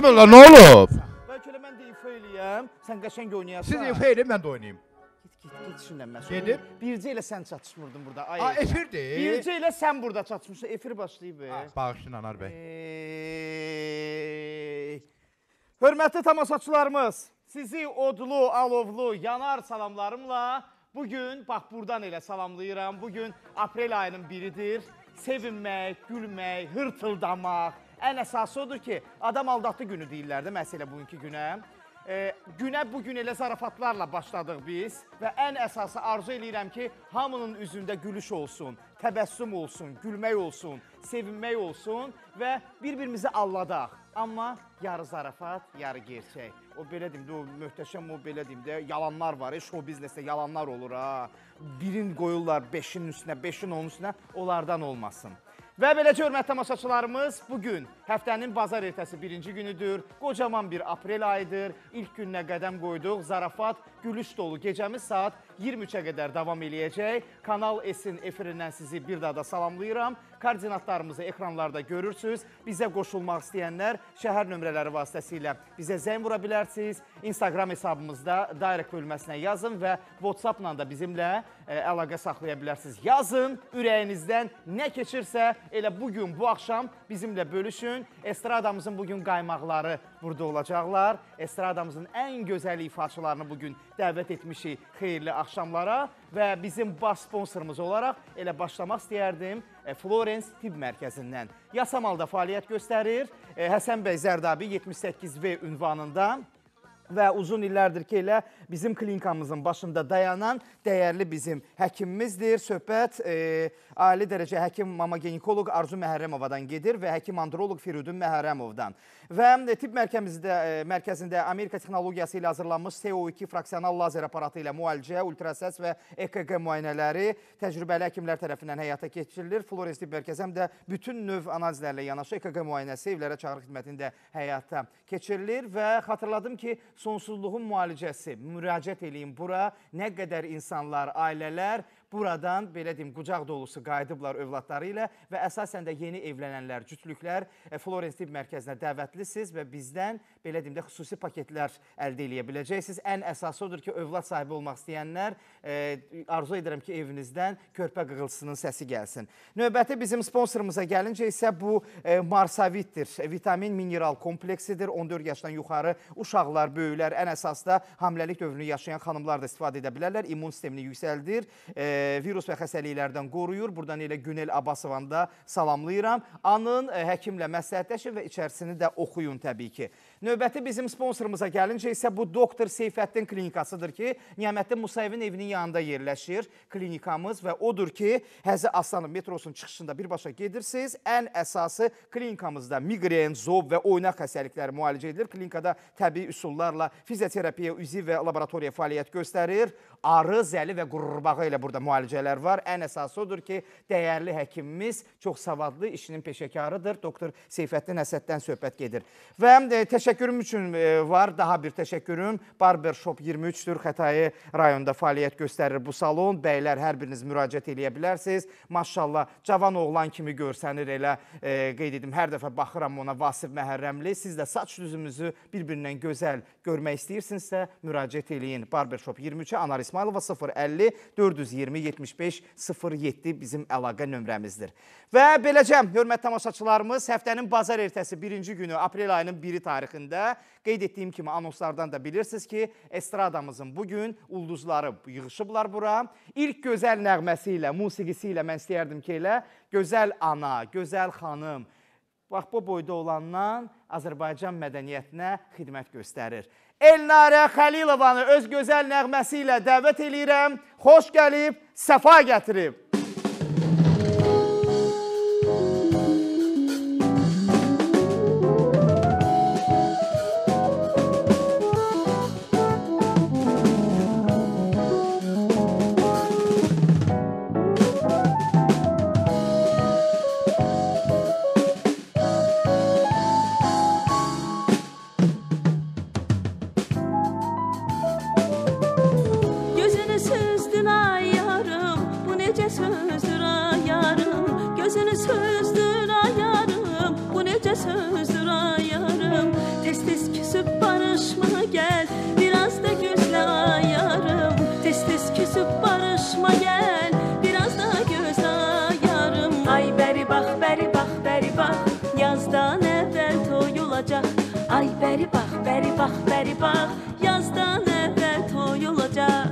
Bismillah nə olub? Bəlkə elə mən də ifa eləyəm, sən qəşəng oynayasan. Siz ifa edin, mən də oynayım. Git, git, git işindən məşğul. Gedim. Bircə ilə sən çatışmırdın burada. Ay. A, efirdir. Bircə ilə sən burada çatışmırsan. Efir başlayıb. e. Bağışlayın Anar bəy. Ey. Hörmətli tamaşaçılarımız, sizi odlu, alovlu, yanar salamlarımla bu gün bax burdan elə salamlayıram. Bu gün aprel ayının biridir. Sevinmək, gülmək, hırtıldamaq. Ən əsası odur ki, adam aldatdı günü deyirlər də məsələ bugünkü günə. E, günə bu gün elə zarafatlarla başladıq biz və ən əsası arzu eləyirəm ki, hamının üzündə gülüş olsun, təbəssüm olsun, gülmək olsun, sevinmək olsun və bir-birimizi alladaq. Amma yarı zarafat, yarı gerçək. O belə deyim də, o möhtəşəm o belə deyim də, yalanlar var, e, show biznesdə yalanlar olur ha. Birin qoyurlar 5-in üstünə, 5-in onun üstünə, onlardan olmasın. Və beləcə hörmətli tamaşaçılarımız, bu gün həftənin bazar ertəsi birinci günüdür. Qocaman bir aprel ayıdır. İlk gününə qədəm qoyduq. Zarafat, gülüş dolu gecəmiz saat 23-ə qədər davam eləyəcək. Kanal S-in efirindən sizi bir daha da salamlayıram. Koordinatlarımızı ekranlarda görürsüz. Bizə qoşulmaq istəyənlər şəhər nömrələri vasitəsilə bizə zəng vura bilərsiniz. Instagram hesabımızda direct bölməsinə yazın və WhatsApp-la da bizimlə e, əlaqə saxlaya bilərsiniz. Yazın, ürəyinizdən nə keçirsə, elə bu gün, bu axşam bizimlə bölüşün. Estradamızın bu gün qaymaqları burada olacaqlar. Estradamızın ən gözəl ifaçılarını bu gün dəvət etmişik xeyirli axşamlara və bizim baş sponsorumuz olaraq elə başlamaq istəyərdim e, Florence Tibb Mərkəzindən. Yasamalda fəaliyyət göstərir. E, Həsən bəy Zərdabi 78V ünvanında və uzun illərdir ki, elə bizim klinikamızın başında dayanan dəyərli bizim həkimimizdir. Söhbət e, ali dərəcə həkim mama ginekoloq Arzu Məhərrəmovadan gedir və həkim androloq Firudun Məhərrəmovdan. Və e, tibb mərkəzimizdə e, mərkəzində Amerika texnologiyası ilə hazırlanmış CO2 fraksional lazer aparatı ilə müalicə, ultrasəs və EKG müayinələri təcrübəli həkimlər tərəfindən həyata keçirilir. Florence tibb mərkəzi həm də bütün növ analizlərlə yanaşı EKG müayinəsi evlərə çağrı xidmətində həyata keçirilir və xatırladım ki, sonsuzluğun müalicəsi. Müraciət eləyin bura. Nə qədər insanlar, ailələr buradan belə deyim qucaq dolusu qayıdıblar övladları ilə və əsasən də yeni evlənənlər, cütlüklər e, Florence Tibb mərkəzinə dəvətlisiniz və bizdən belə deyim də xüsusi paketlər əldə edə biləcəksiniz. Ən əsası odur ki, övlad sahibi olmaq istəyənlər e, arzu edirəm ki, evinizdən körpə qığıltısının səsi gəlsin. Növbəti bizim sponsorumuza gəlincə isə bu e, Marsavitdir. Vitamin mineral kompleksidir. 14 yaşdan yuxarı uşaqlar, böyüklər, ən əsas da hamiləlik dövrünü yaşayan xanımlar da istifadə edə bilərlər. İmmun sistemini yüksəldir. E, virus və xəstəliklərdən qoruyur. Buradan elə Günel Abbasovanı da salamlayıram. Anın e, həkimlə məsləhətləşin və içərisini də oxuyun təbii ki. Növbəti bizim sponsorumuza gəlincə isə bu Doktor Seyfəddin klinikasıdır ki, Niyaməddin Musayevin evinin yanında yerləşir klinikamız və odur ki, Həzi Aslanov metrosunun çıxışında birbaşa gedirsiniz. Ən əsası klinikamızda miqren, zob və oynaq xəstəlikləri müalicə edilir. Klinikada təbii üsullarla fizioterapiya, üzvi və laboratoriya fəaliyyət göstərir. Arı, zəli və qurbağa ilə burada müalicələr var. Ən əsası odur ki, dəyərli həkimimiz çox savadlı, işinin peşəkarıdır. Doktor Seyfəddin Əsəddən söhbət gedir. Və e, təşəkkürüm üçün e, var daha bir təşəkkürüm. Barber Shop 23-dür. Xətai rayonunda fəaliyyət göstərir bu salon. Bəylər hər biriniz müraciət eləyə bilərsiniz. Maşallah, cavan oğlan kimi görsənir elə e, qeyd edim. Hər dəfə baxıram ona Vasif Məhərrəmli. Siz də saç düzümüzü bir-birindən gözəl görmək istəyirsinizsə, müraciət eləyin. Barber Shop 23-ə Anar İsmailova 050 420 75 07 bizim əlaqə nömrəmizdir. Və beləcə, hörmətli tamaşaçılarımız, həftənin bazar ertəsi birinci günü aprel ayının 1-i tarixində qeyd etdiyim kimi anonslardan da bilirsiniz ki, estradamızın bugün ulduzları yığışıblar bura. İlk gözəl nəğməsi ilə, musiqisi ilə mən istəyərdim ki, elə gözəl ana, gözəl xanım, bax bu boyda olandan Azərbaycan mədəniyyətinə xidmət göstərir. Elnarə Xəlilovanı öz gözəl nəğməsi ilə dəvət eləyirəm. Xoş gəlib, səfa gətirib. yazdan evvel toy olacak.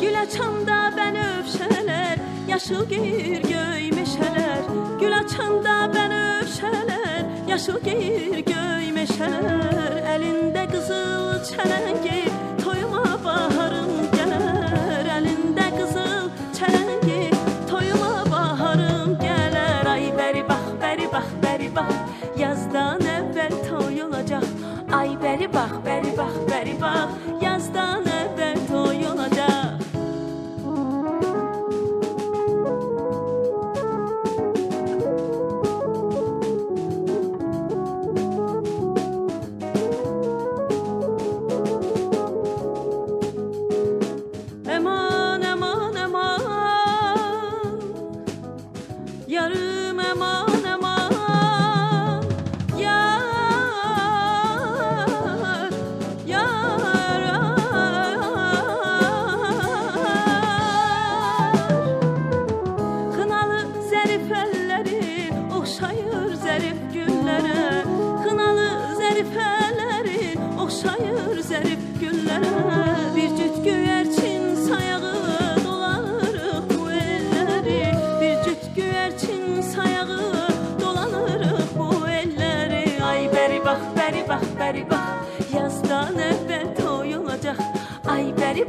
Gül açanda ben öpşeler Yaşıl gir göy meşeler. Gül açanda ben öpşeler Yaşıl gir göy meşeler. Elinde kızıl çelengi bəri bax, bəri bax, bəri bax Yazdan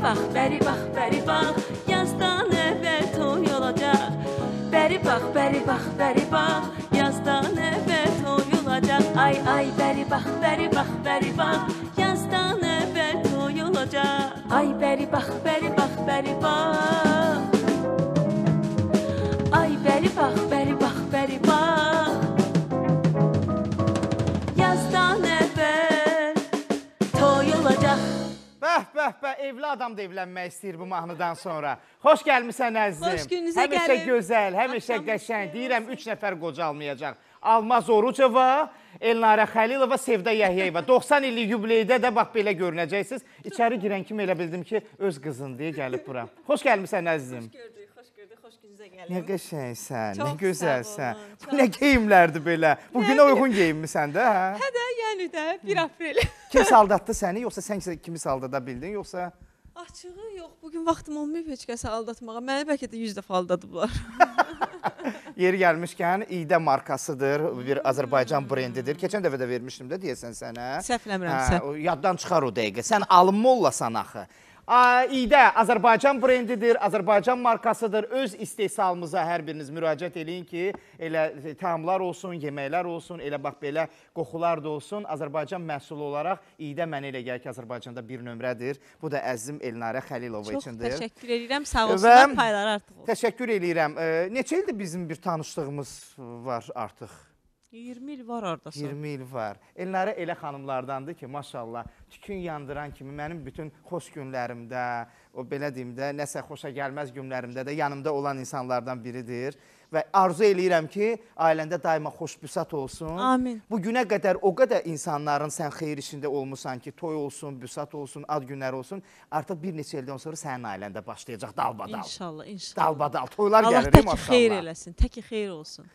bax, bəri bax, bəri bax Yazdan əvvəl toy olacaq Bəri bax, bəri bax, bəri bax Yazdan əvvəl toy olacaq Ay ay bəri bax, bəri bax, bəri bax Yazdan əvvəl toy olacaq Ay bəri bax, bəri bax, bəri bax adam da evlənmək istəyir bu mahnıdan sonra. Xoş gəlmisən əzizim. Xoş gününüzə həmişə gəlin. gözəl, həmişə qəşəng. Deyirəm 3 nəfər qocalmayacaq. Almaz Orucova, Elnarə Xəlilova, Sevda Yəhyəyeva. 90 illik yubileydə də bax belə görünəcəksiniz. İçəri girən kimi elə bildim ki, öz qızın deyə gəlib bura. Xoş gəlmisən əzizim. Xoş gördük, xoş gününüzə Nə gəlin. qəşəngsən, Çox nə gözəlsən. Bu nə geyimlərdir belə? Bu günə uyğun geyinmisən də, hə? Hə də, yəni də 1 aprel. Kim saldatdı səni, yoxsa sən kimi saldada bildin, yoxsa Açığı yox, bu gün vaxtım olmayıb heç kəsə aldatmağa. Məni bəlkə də 100 dəfə aldadıblar. Yeri gəlmişkən İdə markasıdır, bir Azərbaycan brendidir. Keçən dəfə də vermişdim də deyəsən sənə. Səhv eləmirəmsə. o yaddan çıxar o dəqiqə. Sən alınma olasan axı. İdə Azərbaycan brendidir, Azərbaycan markasıdır. Öz istehsalımıza hər biriniz müraciət eləyin ki, elə təamlar olsun, yeməklər olsun, elə bax belə qoxular da olsun. Azərbaycan məhsulu olaraq İdə mənə elə gəlir ki, Azərbaycanda bir nömrədir. Bu da əzizim Elnarə Xəlilova Çox üçündür. təşəkkür edirəm. Sağ olsunlar, payları artıq olsun. Təşəkkür eləyirəm. E, neçə ildir bizim bir tanışlığımız var artıq? 20 il var ordasa. 20 il var. Elnarə elə xanımlardandır ki, maşallah, tükün yandıran kimi mənim bütün xoş günlərimdə, o belə deyim də, nəsə xoşa gəlməz günlərimdə də yanımda olan insanlardan biridir və arzu eləyirəm ki, ailəndə daima xoşbüsat olsun. Amin. Bu günə qədər o qədər insanların sən xeyir işində olmusan ki, toy olsun, büsat olsun, ad günləri olsun, artıq bir neçə ildən sonra sənin ailəndə başlayacaq dalbadal. İnşallah, inşallah. Dalbadal toylar Allah gəlir, təki maşallah. xeyir eləsin, təki xeyir olsun.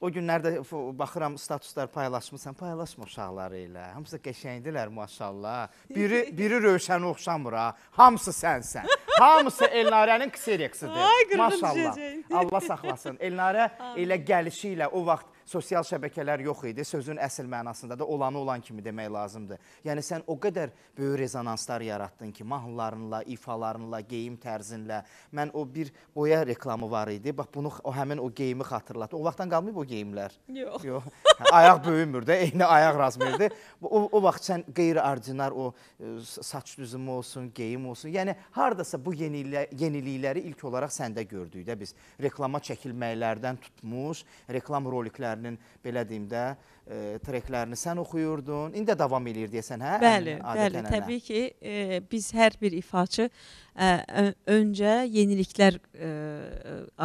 O günlərdə baxıram statuslar paylaşmısan, paylaşma uşaqları ilə. Hamısı qəşəngdilər maşallah. Biri biri Rövşənə oxşamır ha. Hamısı sənsən. Hamısı Elnarənin kseriksidir. Maşallah. Allah saxlasın. Elnarə elə gəlişi ilə o vaxt sosial şəbəkələr yox idi. Sözün əsl mənasında da olanı olan kimi demək lazımdır. Yəni sən o qədər böyük rezonanslar yaratdın ki, mahnılarınla, ifalarınla, geyim tərzinlə. Mən o bir boya reklamı var idi. Bax bunu o həmin o geyimi xatırlatdı. O vaxtdan qalmayıb o geyimlər. Yox. Yox. Hə, ayaq böyümür də, eyni ayaq razmırdı. O, o vaxt sən qeyri-ordinar o e, saç düzümü olsun, geyim olsun. Yəni hardasa bu yenilə, yenilikləri ilk olaraq səndə gördük də biz. Reklama çəkilməklərdən tutmuş, reklam rolikləri mahnılərinin belə deyim də e, treklərini sən oxuyurdun. İndi də davam eləyir deyəsən, hə? Bəli, Ən- bəli, adət-ənənə. təbii ki, e, biz hər bir ifaçı ə, ö- öncə yeniliklər ə,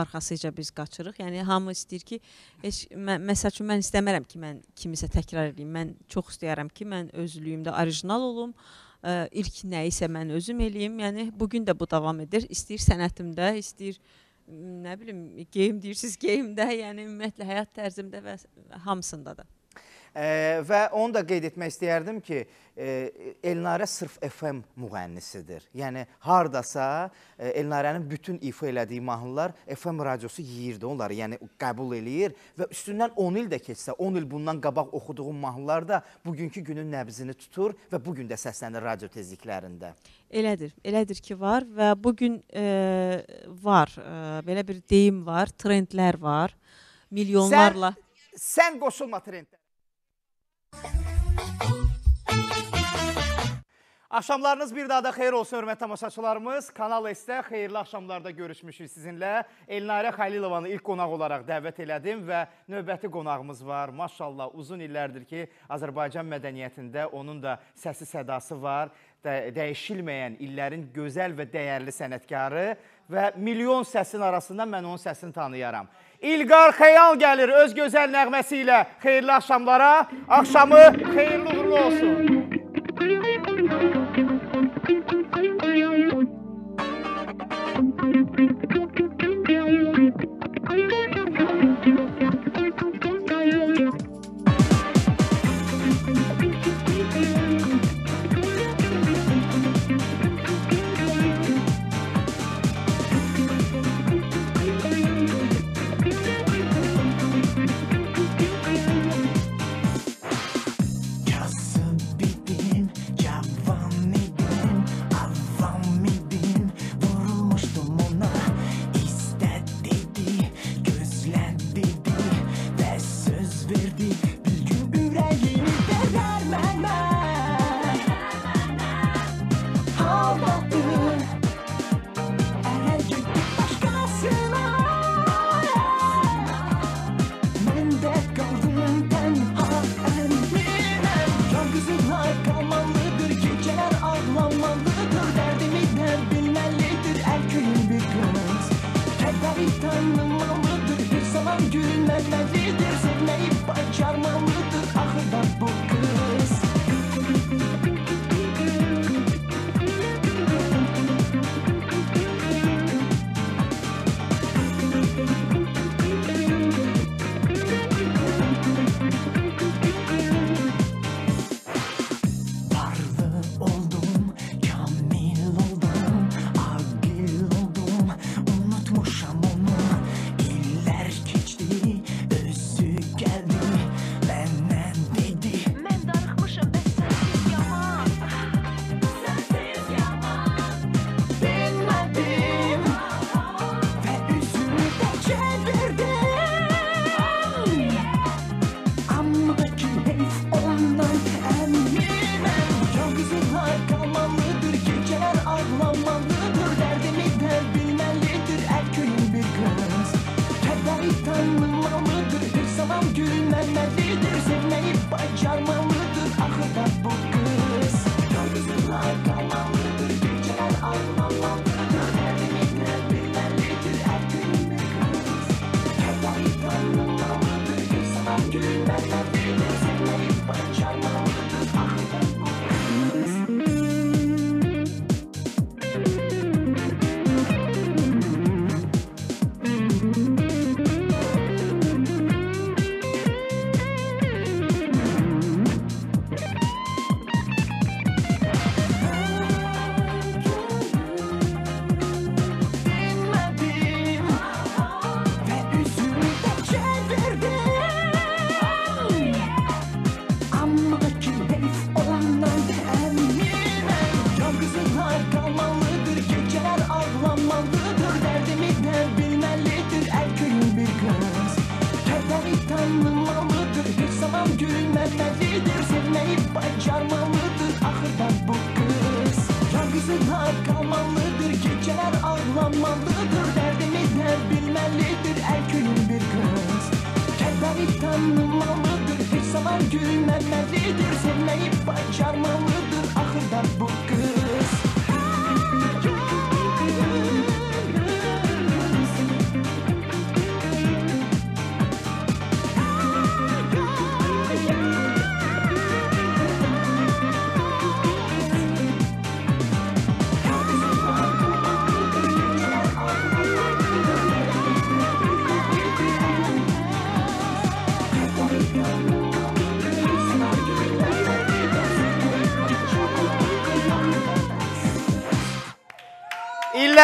arxasıca biz qaçırıq. Yəni hamı istəyir ki, heç mə, məsəl üçün mən istəmərəm ki, mən kimisə təkrar edeyim. Mən çox istəyirəm ki, mən özlüyümdə orijinal olum. Ə, ilk nə isə mən özüm eləyim. Yəni bu gün də bu davam edir. İstəyir sənətimdə, istəyir m, nə bilim, geyim deyirsiz, geyimdə, yəni ümumiyyətlə həyat tərzimdə və hamısında da. E, və onu da qeyd etmək istəyərdim ki, e, Elnarə sırf FM müğənnisidir. Yəni hardasa e, Elnarənin bütün ifa elədiyi mahnılar FM radiosu yeyirdi onları, yəni qəbul eləyir və üstündən 10 il də keçsə, 10 il bundan qabaq oxuduğum mahnılar da bugünkü günün nəbzini tutur və bu gün də səslənir radio tezliklərində. Elədir, elədir ki, var və bu gün e, var. E, belə bir deyim var, trendlər var. Milyonlarla. Sən qoşulma trendlərə. Axşamlarınız bir daha da xeyir olsun hörmətli tamaşaçılarımız. Kanal S-də xeyirli axşamlarda görüşmüşük sizinlə. Elnarə Xəlilovanı ilk qonaq olaraq dəvət elədim və növbəti qonağımız var. Maşallah uzun illərdir ki, Azərbaycan mədəniyyətində onun da səsi sədası var. Də dəyişilməyən illərin gözəl və dəyərli sənətkarı və milyon səsin arasından mən onun səsini tanıyaram. İlqar Xəyal gəlir öz gözəl nəğməsi ilə xeyirli axşamlara. Axşamı xeyirli uğurlu olsun.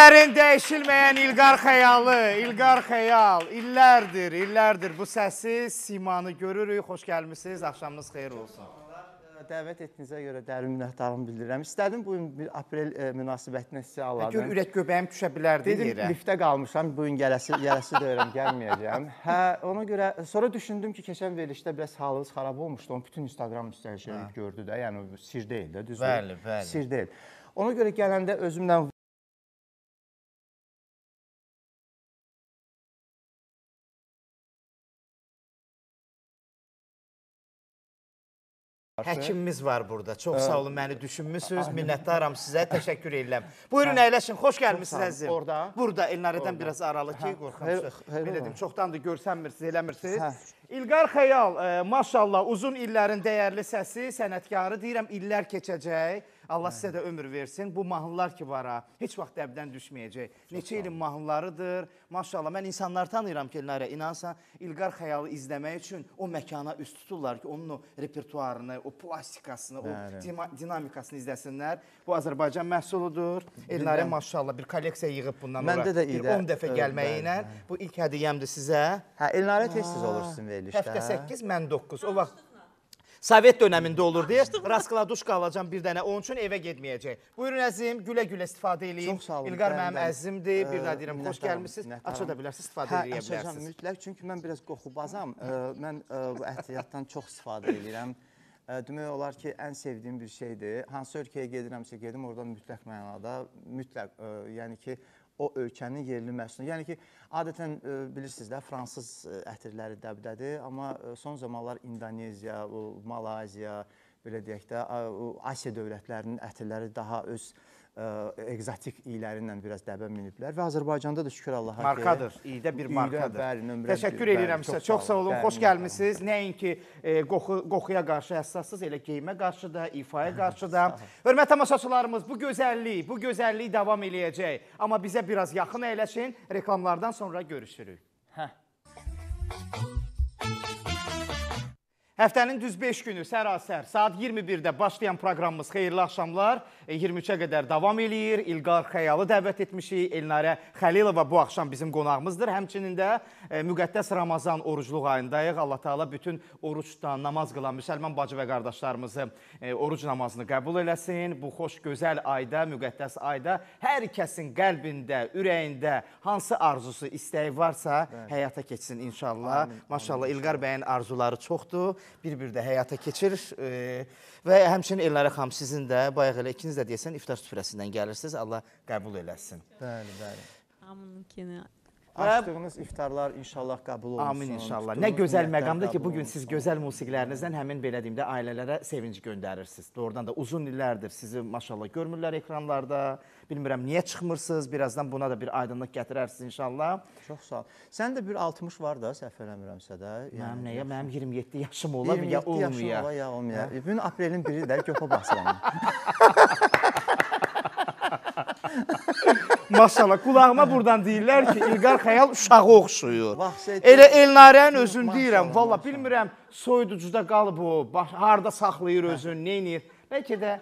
İllərin dəyişilməyən İlqar xəyalı, İlqar xəyal, illərdir, illərdir bu səsi, simanı görürük. Xoş gəlmisiniz, axşamınız xeyir olsun. Dəvət etdiyinizə görə dərin minnətdarlığımı bildirirəm. İstədim bu gün bir aprel e, münasibətinə Gör aladım. ürək göbəyim düşə bilərdi Dedim yerə. liftdə qalmışam, bu gün gələsi gələsi deyirəm, gəlməyəcəm. Hə, ona görə sonra düşündüm ki, keçən verilişdə biraz halınız xarab olmuşdu. Onu bütün Instagram müstəşirlik gördü də. Yəni sir deyil də, düzdür? Bəli, bəli. Sir deyil. Ona görə gələndə özümlə Həkimimiz var burada. Çox sağ olun məni düşünmüsüz. Minnətdaram sizə. Təşəkkür edirəm. Buyurun əyləşin. Xoş olun. əzizim. Orda? Burada Elnarədən biraz aralı ki, qorxamsınız. xeyr Belə deyim, çoxdandır görsənmirsiniz, eləmirsiniz. Hə. İlqar Xəyal, e, maşallah uzun illərin dəyərli səsi, sənətkarı deyirəm, illər keçəcək. Allah sizə də ömür versin. Bu mahnılar ki var ha, heç vaxt dəbdən düşməyəcək. Neçə ilin mahnılarıdır. Maşallah mən insanlar tanıyıram ki, Elnarə, inansan İlqar Xəyalı izləmək üçün o məkana üst tuturlar ki, onun o repertuarını, o plastikasını, o Bəli. dima- dinamikasını izləsinlər. Bu Azərbaycan məhsuludur. Elnarə maşallah bir kolleksiya yığıb bundan Məndə ora. də bir idə- 10 dəfə gəlməyi ilə bu ilk hədiyyəmdir sizə. hə Elnarə tez-tez olur sizin verilişdə. Həftə 8, mən 9. O vaxt Sovet dövründə olur deyə raskladuşka alacam bir dənə. Onun üçün evə getməyəcək. Buyurun əzim, gülə-gülə istifadə eləyin. Çox sağ olun. İlqar mənim əzimdir. Bir Ə, daha deyirəm, xoş gəlmisiniz. minnətdaram. Aça da bilərsiniz, istifadə Hə, eləyə açacağam bilərsiniz. mütləq çünki mən biraz qoxubazam. Ə, mən ə, bu ətriyyatdan çox istifadə edirəm. Demək olar ki, ən sevdiyim bir şeydir. Hansı ölkəyə gedirəmsə gedim, orada mütləq mənada, mütləq, yəni ki, o ölkənin yerli məhsulunu. Yəni ki, adətən ə, bilirsiniz də fransız ə, ətirləri dəbdədir, amma ə, son zamanlar İndoneziya, Malayziya, belə deyək də, Asiya dövlətlərinin ətirləri daha öz ə, egzotik iyləri ilə biraz dəbə miniblər və Azərbaycanda da şükür Allaha ki, Markadır, iyidə bir markadır. bəli, nömrə Təşəkkür edirəm sizə. çox sağ olun, bəli, xoş gəlmisiniz. Nəinki e, qoxu qoxuya qarşı həssassınız, elə geyimə qarşı da, ifaya qarşı da. Hörmətli tamaşaçılarımız, bu gözəllik, bu gözəllik davam eləyəcək. Amma bizə biraz yaxın əyləşin. Reklamlardan sonra görüşürük. Hə. Həftənin düz 5 günü sərasər saat 21-də başlayan proqramımız Xeyirli axşamlar 23-ə qədər davam eləyir. İlqar Xəyalı dəvət etmişik. Elnarə Xəlilova bu axşam bizim qonağımızdır. Həmçinin də e, müqəddəs Ramazan orucluq ayındayıq. Allah Taala bütün oruçda namaz qılan müsəlman bacı və qardaşlarımızı e, oruc namazını qəbul eləsin. Bu xoş gözəl ayda, müqəddəs ayda hər kəsin qəlbində, ürəyində hansı arzusu, istəyi varsa həyata keçsin inşallah. Maşallah İlqar bəyin arzuları çoxdur. Bir-bir də həyata keçir e, və həmçinin Elnarə xanım sizin də bayaq elə ikiniz də deyəsən iftar süfrəsindən gəlirsiniz. Allah qəbul eləsin. Bəli, bəli. Hamınınkini Açdığınız iftarlar inşallah qəbul olunsun. Amin inşallah. Nə gözəl məqamdır ki, bu gün siz gözəl musiqilərinizdən həmin belə deyim də ailələrə sevinc göndərirsiniz. Doğrudan da uzun illərdir sizi maşallah görmürlər ekranlarda. Bilmirəm niyə çıxmırsınız. Birazdan buna da bir aydınlıq gətirərsiniz inşallah. Çox sağ ol. Sən də bir 60 var da, səhv eləmirəmsə də. Mənim nəyə? Mənim 27 yaşım ola, 27 ya olmaya. ola ya olmaya. Bu gün aprelin 1-i də göpə basıram. Maşallah qulağıma buradan deyirlər ki, İlqar Xəyal uşağı oxşuyur. Elə Elnarənin özünü deyirəm. Valla bilmirəm soyuducuda qalıb o, harda saxlayır özünü, nə edir. Bəlkə də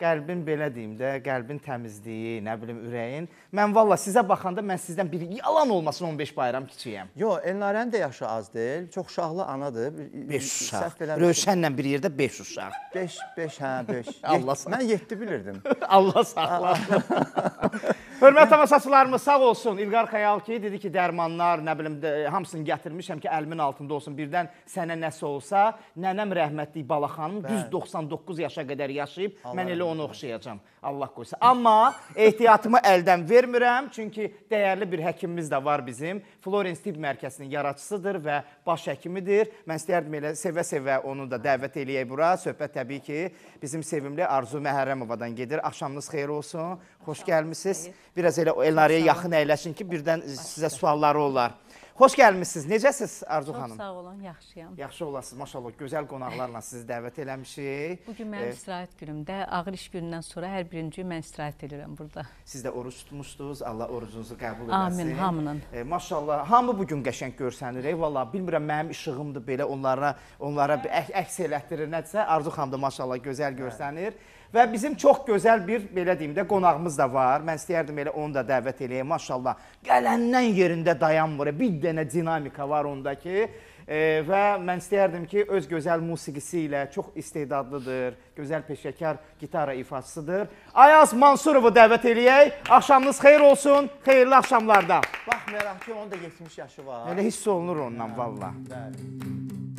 qəlbin belə deyim də, qəlbin təmizliyi, nə bilim ürəyin. Mən valla sizə baxanda mən sizdən bir yalan olmasın 15 bayram kiçiyəm. Yo, Elnarənin də yaşı az deyil. Çox uşaqlı anadır. 5 uşaq. Rövşənlə bir yerdə 5 uşaq. 5 5 hə 5. Allah sağ- Mən 7 bilirdim. Allah saxlasın. Hörmətli tamaşaçılarımız sağ olsun. İlqar Xəyal ki, dedi ki, dərmanlar, nə bilim, də, hamısını gətirmişəm ki, əlimin altında olsun. Birdən sənə nəsə olsa, nənəm rəhmətlik Balaxanım düz 99 yaşa qədər yaşayıb, mən elə onu oxşayacağam. Allah qoysa. Amma ehtiyatımı əldən vermirəm, çünki dəyərli bir həkimimiz də var bizim. Florence Tibb Mərkəzinin yaradıcısıdır və baş həkimidir. Mən istərdim elə sevə-sevə onu da dəvət eləyək bura. Söhbət təbii ki, bizim sevimli Arzu Məhərrəmovadan gedir. Axşamınız xeyir olsun. Xoş gəlmisiniz. Biraz elə Elnarəyə yaxın əyləşin ki, birdən sizə sualları olar. Xoş gəlmisiniz. Necəsiz Arzu Çox xanım? sağ olun, yaxşıyam. Yaxşı olasınız. Maşallah gözəl qonaqlarla sizi dəvət eləmişik. Bu gün mənim istirahət günümdə, ağır iş günündən sonra hər birinci mən istirahət edirəm burada. Siz də oruç tutmuşdunuz. Allah orucunuzu qəbul Amin, eləsin. hamının. E, maşallah, hamı bu gün qəşəng görsənir. Ey vallah, bilmirəm mənim işığımdır belə onlara onlara bir əks, elətdirir nədirsə. Arzu xanım da maşallah gözəl görsənir. Və bizim çox gözəl bir belə deyim də qonağımız da var. Mən istəyərdim elə onu da dəvət eləyəm. Maşallah, qələndən yerində dayanmır. Bir dənə dinamika var ondakı. E, və mən istəyərdim ki, öz gözəl musiqisi ilə çox istedadlıdır, gözəl peşəkar gitara ifaçısıdır. Ayaz Mansurovu dəvət eləyək. Axşamınız xeyir olsun. Xeyirli axşamlarda. Baxmayaraq ki, onun da 70 yaşı var. Elə hiss olunur ondan valla. Bəli.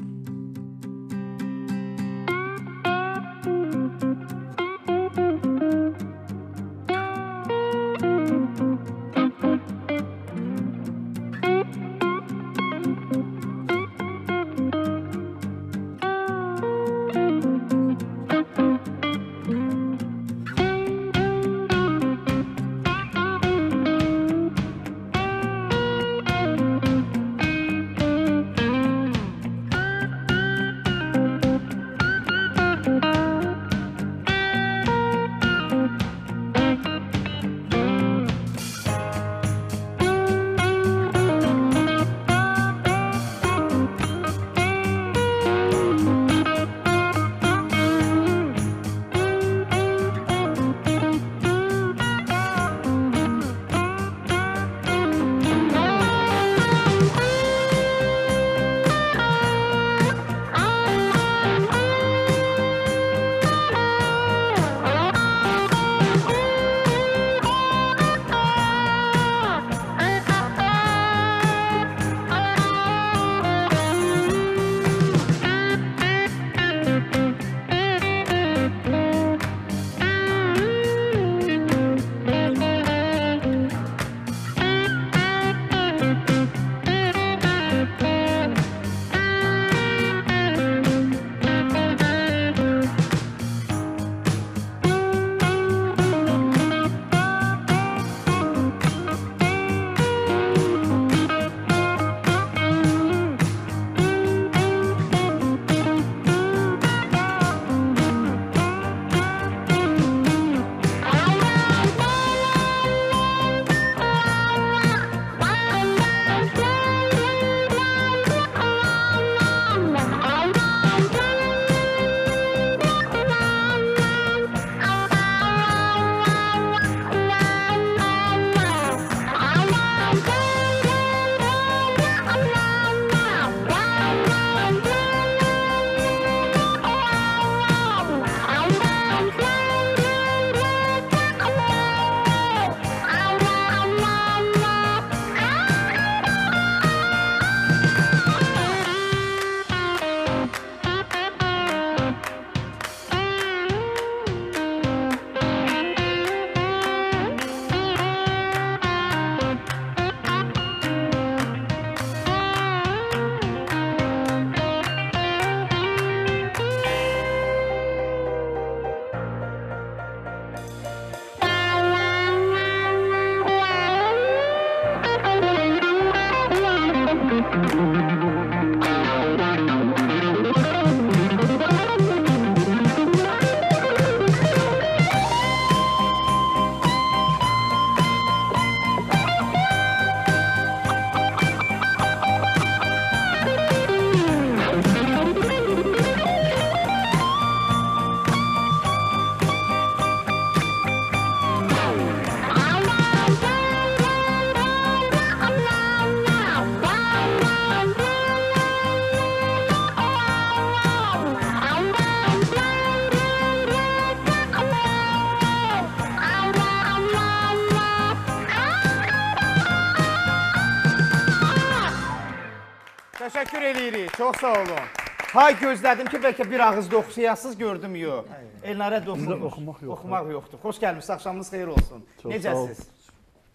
Çox sağ olun. Hay gözlədim ki, bəlkə bir ağızda oxuyasınız, gördüm yox. Elnarə də oxumur. oxumaq yoxdur. Oxumaq yoxdur. Xoş gəlmisiniz, axşamınız xeyir olsun. Necəsiz?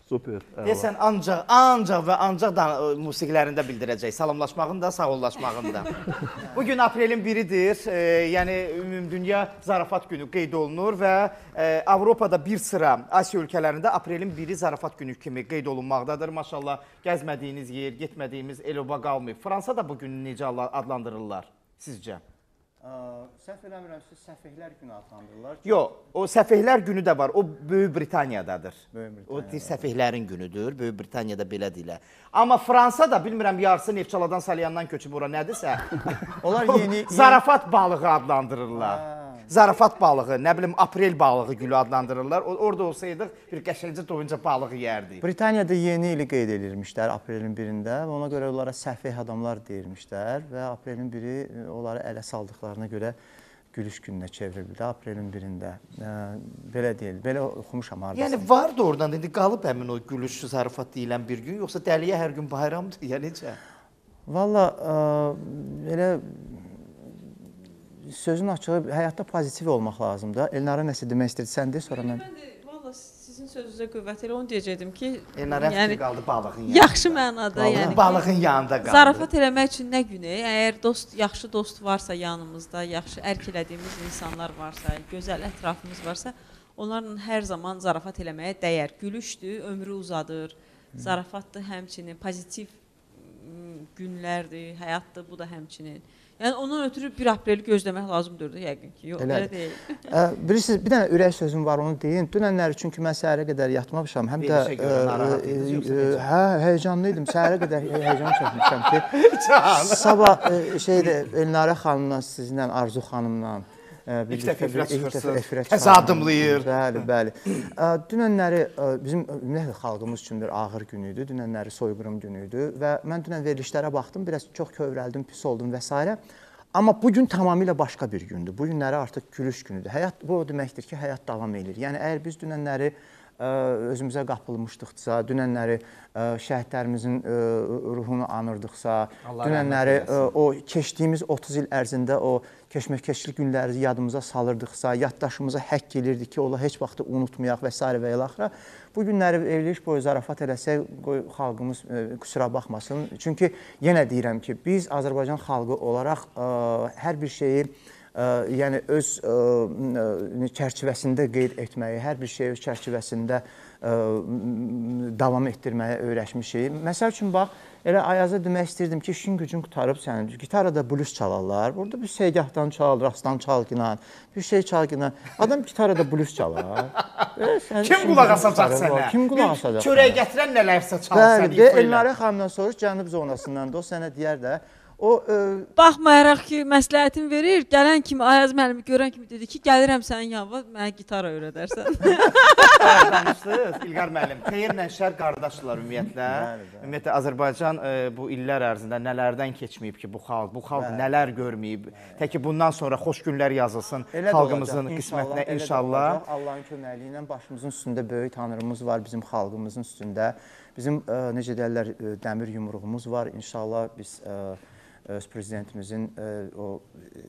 Super. əla. Deyəsən ancaq, ancaq və ancaq da ə, musiqilərində bildirəcək. Salamlaşmağın da, sağollaşmağın da. Bu gün aprelin 1-idir. E, yəni ümumdünya zarafat günü qeyd olunur və e, Avropada bir sıra Asiya ölkələrində aprelin 1-i zarafat günü kimi qeyd olunmaqdadır. Maşallah gəzmədiyiniz yer, getmədiyimiz el-oba qalmayıb. Fransa da bu günü necə adla- adlandırırlar sizcə? Səhv eləmirəmsə səfehlər günü adlandırırlar. Yox, o səfehlər günü də var. O Böyük Britaniyadadır. Böyük O Britaniyada. deyir səfehlərin günüdür. Böyük Britaniyada belə deyirlər. Amma Fransa da bilmirəm yarısı Neftçaladan Salyandan köçüb ora nədirsə. Onlar yeni zarafat balığı adlandırırlar. Zarafat balığı, nə bilim aprel balığı gülü adlandırırlar. O, orada olsaydıq bir qəşəngcə doyunca balığı yeyərdik. Britaniyada yeni ili qeyd edilmişlər aprelin 1-də və ona görə onlara səfeh adamlar deyilmişlər və aprelin 1-i e, onları ələ saldıqlarına görə gülüş gününə çevrildi aprelin 1-də. Ə, belə deyil. Belə oxumuşam hardasa. Yəni vardı oradan indi qalıb həmin o gülüş zarafat deyilən bir gün, yoxsa dəliyə hər gün bayramdır ya necə? Valla ə, elə sözün açığı həyatda pozitiv olmaq lazımdır. Elnara nəsə demək istəyirdi, sən de, sonra mən Mən də valla sizin sözünüzə qüvvət elə onu deyəcəkdim ki, Elnarə yəni, qaldı balığın yanında. yaxşı mənada, Balığın- yəni balığın yanında qaldı. Zarafat eləmək üçün nə günü? Əgər dost, yaxşı dost varsa yanımızda, yaxşı ərk elədiyimiz insanlar varsa, gözəl ətrafımız varsa, onlarla hər zaman zarafat eləməyə dəyər. Gülüşdür, ömrü uzadır. Zarafatdır həmçinin pozitiv günlərdir, həyatdır bu da həmçinin. Yəni ondan ötürü 1 apreli gözləmək lazımdır da yəqin ki. Yox, belə Elədir. deyil. Ə, bilirsiniz, bir dənə ürək sözüm var, onu deyim. Dünənləri çünki mən səhərə qədər yatmamışam. Həm də hə, heyecanlı idim. Səhərə qədər heyecan çəkmişəm ki, sabah şeydə Elnarə xanımla, sizinlə, Arzu xanımla İlk dəfə efirə çıxırsınız. Təzə çıxardım. addımlayır. Bəli, bəli. Dünənləri ə, bizim ümumiyyətlə xalqımız üçün bir ağır gün idi. Dünənləri soyqırım günü idi və mən dünən verilişlərə baxdım, biraz çox kövrəldim, pis oldum və s. Amma bu gün tamamilə başqa bir gündür. Bu günləri artıq gülüş günüdür. Həyat bu o deməkdir ki, həyat davam edir. Yəni əgər biz dünənləri özümüzə qapılmışdıqsa, dünənləri şəhidlərimizin ruhunu anırdıqsa, Allah dünənləri o keçdiyimiz 30 il ərzində o keşməkeşli günləri yadımıza salırdıqsa, yaddaşımıza həkk elirdik ki, ola heç vaxt unutmayaq və s. və ilaxıra. Bu günləri veriliş boyu zarafat eləsək, qoy xalqımız ə, qüsura baxmasın. Çünki yenə deyirəm ki, biz Azərbaycan xalqı olaraq ə, hər bir şeyi yəni öz çərçivəsində qeyd etməyi, hər bir şeyi öz çərçivəsində davam etdirməyə öyrəşmişik. Məsəl üçün bax, elə Ayaza demək istirdim ki, işin gücün qutarıb sənin. Gitarada blues çalarlar. Burada bir segahdan çal, rastdan çal ginan, bir şey çal ginan. Adam gitarada blues çalar. E, Kim qulaq asacaq sənə? Kim qulaq asacaq? Çörək gətirən nələrsə çalsın. Bəli. Elnarə xanımdan soruş Cənub zonasındandır. O sənə deyər də o ə, Baxmayaraq ki, məsləhətin verir, gələn kimi Ayaz müəllimi görən kimi dedi ki, gəlirəm sənin yanına, mənə gitara öyrədərsən. danışdınız İlqar müəllim. Xeyirlə şər qardaşdılar ümumiyyətlə. Ümumiyyətlə Azərbaycan e, bu illər ərzində nələrdən keçməyib ki, bu xalq, bu xalq nələr görməyib. Təki bundan sonra xoş günlər yazılsın Elə xalqımızın olacaq, qismətinə inşallah. olacaq. Allahın köməyi ilə başımızın üstündə böyük tanrımız var, bizim xalqımızın üstündə. Bizim ə, necə deyirlər, ə, dəmir yumruğumuz var. İnşallah biz ə, öz prezidentimizin ə, o ə,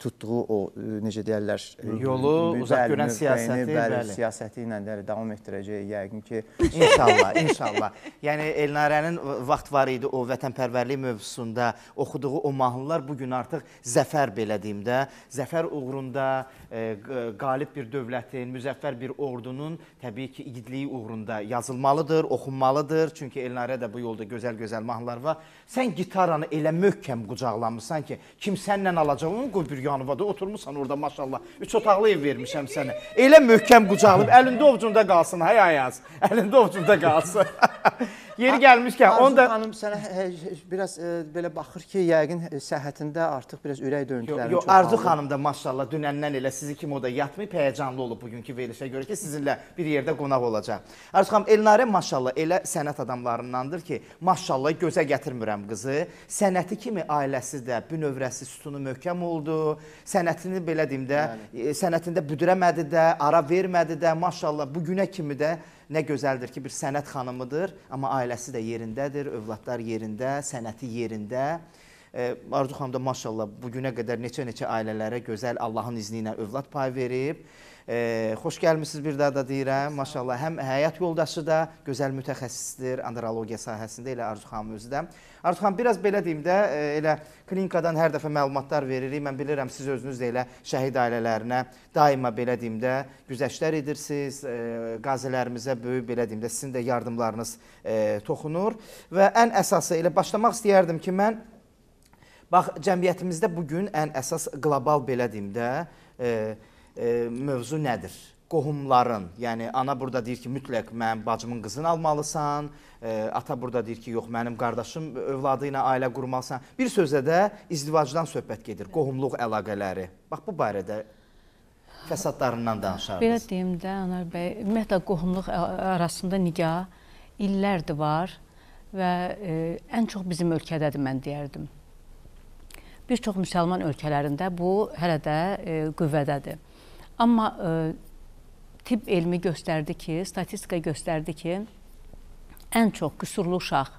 tutduğu o necə deyirlər, Yolu, uzaq görən siyasəti, bəli, bəli. siyasəti ilə də davam etdirəcək yəqin ki. İnşallah, inşallah. Yəni Elnarənin vaxt var idi o vətənpərvərlik mövzusunda oxuduğu o mahnılar bu gün artıq zəfər belə deyim də, zəfər uğrunda e, qalib bir dövlətin, müzəffər bir ordunun təbii ki, igidliyi uğrunda yazılmalıdır, oxunmalıdır. Çünki Elnarə də bu yolda gözəl-gözəl mahnılar var. Sən gitaranı elə möhkəm qucaqlamısan ki, kim səndən alacaq onu qoy bir yanıva da oturmusan orada maşallah. Üç otaqlı ev vermişəm sənə. Elə möhkəm qucaqlayıb əlində ovcunda qalsın, hay ayaz. Əlində ovcunda qalsın. Yeri gəlmişkən Arzu onu da xanım sənə hə, biraz ə, belə baxır ki, yəqin ə, səhhətində artıq biraz ürək döyüntüləri Yox, Arzu xanım da maşallah dünəndən elə sizi kimi o da yatmayıb, həyəcanlı olub bugünkü verilişə görə ki, sizinlə bir yerdə qonaq olacaq. Arzu xanım, Elnarə maşallah elə sənət adamlarındandır ki, maşallah gözə gətirmirəm qızı. Sənəti kimi ailəsi də bünövrəsi sütunu möhkəm oldu. Sənətini belə deyim də, e, sənətində büdürəmədi də, ara vermədi də. Maşallah bu günə kimi də nə gözəldir ki, bir sənət xanımıdır, amma ailəsi də yerindədir, övladlar yerində, sənəti yerində. E, Arzu xanım da maşallah bu günə qədər neçə-neçə ailələrə gözəl Allahın izni ilə övlad pay verib. E, xoş gəlmisiniz bir daha da deyirəm. Maşallah həm həyat yoldaşı da gözəl mütəxəssisdir andrologiya sahəsində elə Arzu xanım özü də. Arzu xanım biraz belə deyim də e, elə klinikadan hər dəfə məlumatlar veririk. Mən bilirəm siz özünüz də elə şəhid ailələrinə daima belə deyim də güzəştlər edirsiniz. E, qazilərimizə böyük belə deyim də sizin də yardımlarınız e, toxunur və ən əsası elə başlamaq istəyərdim ki, mən bax cəmiyyətimizdə bu gün ən əsas qlobal belə deyim də e, e, mövzu nədir? Qohumların, yəni ana burada deyir ki, mütləq mənim bacımın qızını almalısan, e, ata burada deyir ki, yox mənim qardaşım övladı ilə ailə qurmalısan. Bir sözlə də izdivacdan söhbət gedir, qohumluq əlaqələri. Bax bu barədə fəsadlarından danışardınız. Belə deyim də Anar bəy, ümumiyyətlə qohumluq arasında nikah illərdir var və e, ən çox bizim ölkədədir mən deyərdim. Bir çox müsəlman ölkələrində bu hələ də e, qüvvədədir. Amma e, tibb elmi göstərdi ki, statistika göstərdi ki, ən çox qüsurlu uşaq,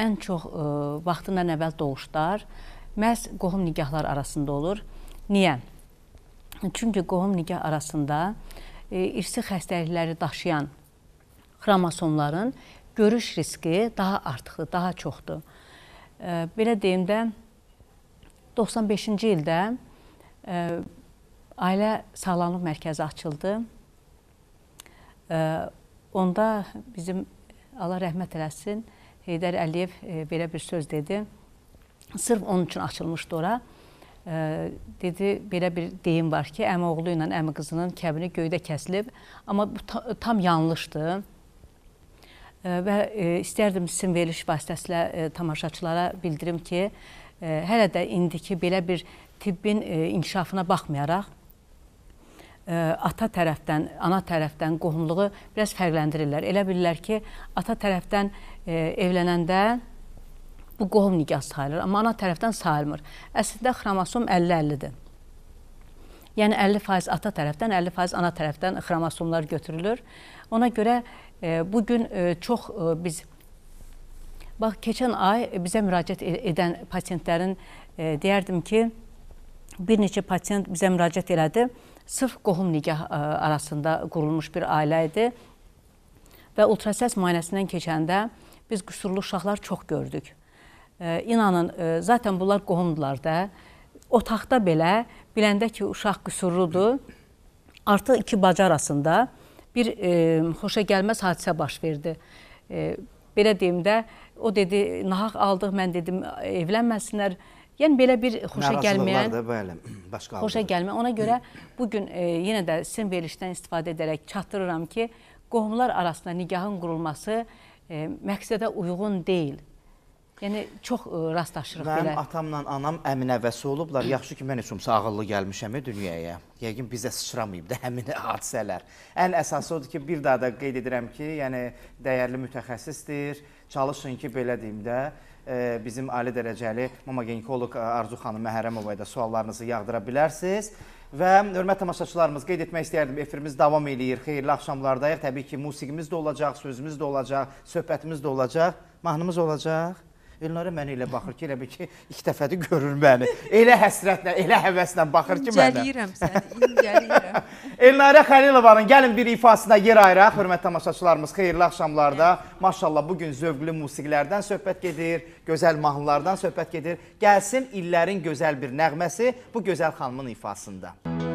ən çox e, vaxtından əvvəl doğuşlar məhz qohum nikahlar arasında olur. Niyə? Çünki qohum nikah arasında e, irsi xəstəlikləri daşıyan xromosomların görüş riski daha artıqdır, daha çoxdur. E, belə deyim də 95-ci ildə e, ailə sağlamlıq mərkəzi açıldı. Onda bizim Allah rəhmət eləsin Heydər Əliyev belə bir söz dedi. Sırf onun üçün açılmışdı ora. Dedi belə bir deyim var ki, əmi oğlu ilə əmi qızının kəbini göydə kəsilib, amma bu ta tam yanlışdır. Və istərdim sizin veriliş vasitəsilə tamaşaçılara bildirim ki, hələ də indiki belə bir tibbin inkişafına baxmayaraq ata tərəfdən, ana tərəfdən qohumluğu biraz fərqləndirirlər. Elə bilirlər ki, ata tərəfdən e, evlənəndə bu qohum nikah sayılır, amma ana tərəfdən sayılmır. Əslində xromosom 50-50-dir. Yəni 50% ata tərəfdən, 50% ana tərəfdən xromosomlar götürülür. Ona görə e, bu gün e, çox e, biz bax keçən ay bizə müraciət e- edən pasientlərin e, deyərdim ki, bir neçə pasient bizə müraciət elədi. Sırf qohum nikah e, arasında qurulmuş bir ailə idi və ultrasəs müayinəsindən keçəndə biz qüsurlu uşaqlar çox gördük. E, inanın, e, zaten bunlar qohumdular da. Otaqda belə biləndə ki, uşaq qüsurludur, artıq iki bacı arasında bir e, xoşa gəlməz hadisə baş verdi. E, belə deyim də, o dedi, nahaq aldıq, mən dedim, evlənməsinlər. Yəni belə bir xoşa gəlməyən da bəli, başqa xoşa haldadır. gəlmə. Ona görə bu gün e, yenə də sizin verilişdən istifadə edərək çatdırıram ki, qohumlar arasında nikahın qurulması e, məqsədə uyğun deyil. Yəni çox e, rastlaşırıq Mənim belə. atamla anam əminəvəsi olublar. Yaxşı ki, mən heç olmasa ağıllı gəlmişəm e, dünyaya. Yəqin bizə sıçramayıb da həmin hadisələr. Ən əsası odur ki, bir daha da qeyd edirəm ki, yəni dəyərli mütəxəssisdir. Çalışın ki, belə deyim də, bizim ali dərəcəli mama ginekoloq e, Arzu xanım Məhərrəmovaya da suallarınızı yağdıra bilərsiniz. Və hörmətli tamaşaçılarımız qeyd etmək istəyərdim, efirimiz davam eləyir. Xeyirli axşamlardayıq. Təbii ki, musiqimiz də olacaq, sözümüz də olacaq, söhbətimiz də olacaq, mahnımız olacaq. Elnara mənə elə baxır ki, elə bil ki, ilk dəfədir görür məni. Elə həsrətlə, elə həvəslə baxır ki mənə. İncəliyirəm səni, incəliyirəm. Elnarə Xəlilovanın gəlin bir ifasına yer ayıraq. Hörmətli tamaşaçılarımız, xeyirli axşamlarda. Maşallah bu gün zövqlü musiqilərdən söhbət gedir, gözəl mahnılardan söhbət gedir. Gəlsin illərin gözəl bir nəğməsi bu gözəl xanımın ifasında. Düşəndə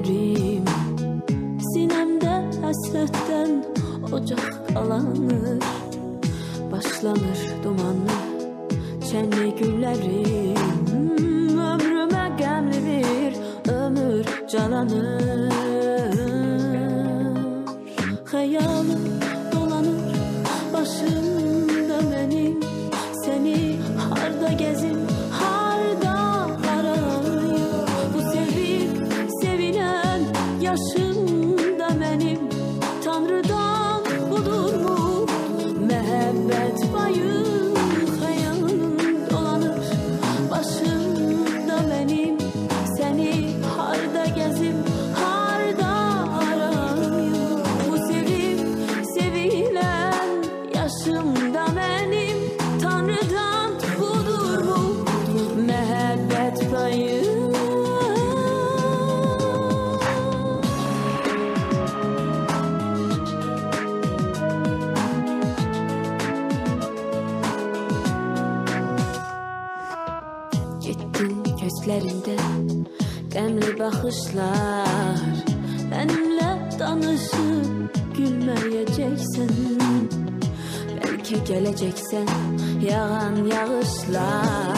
giderim Sinemde hasretten ocak alanır Başlanır dumanlı çenli günlerim Ömrüme gemli bir ömür cananır Hayal Bəlkə gələcəksən yağan yağışlar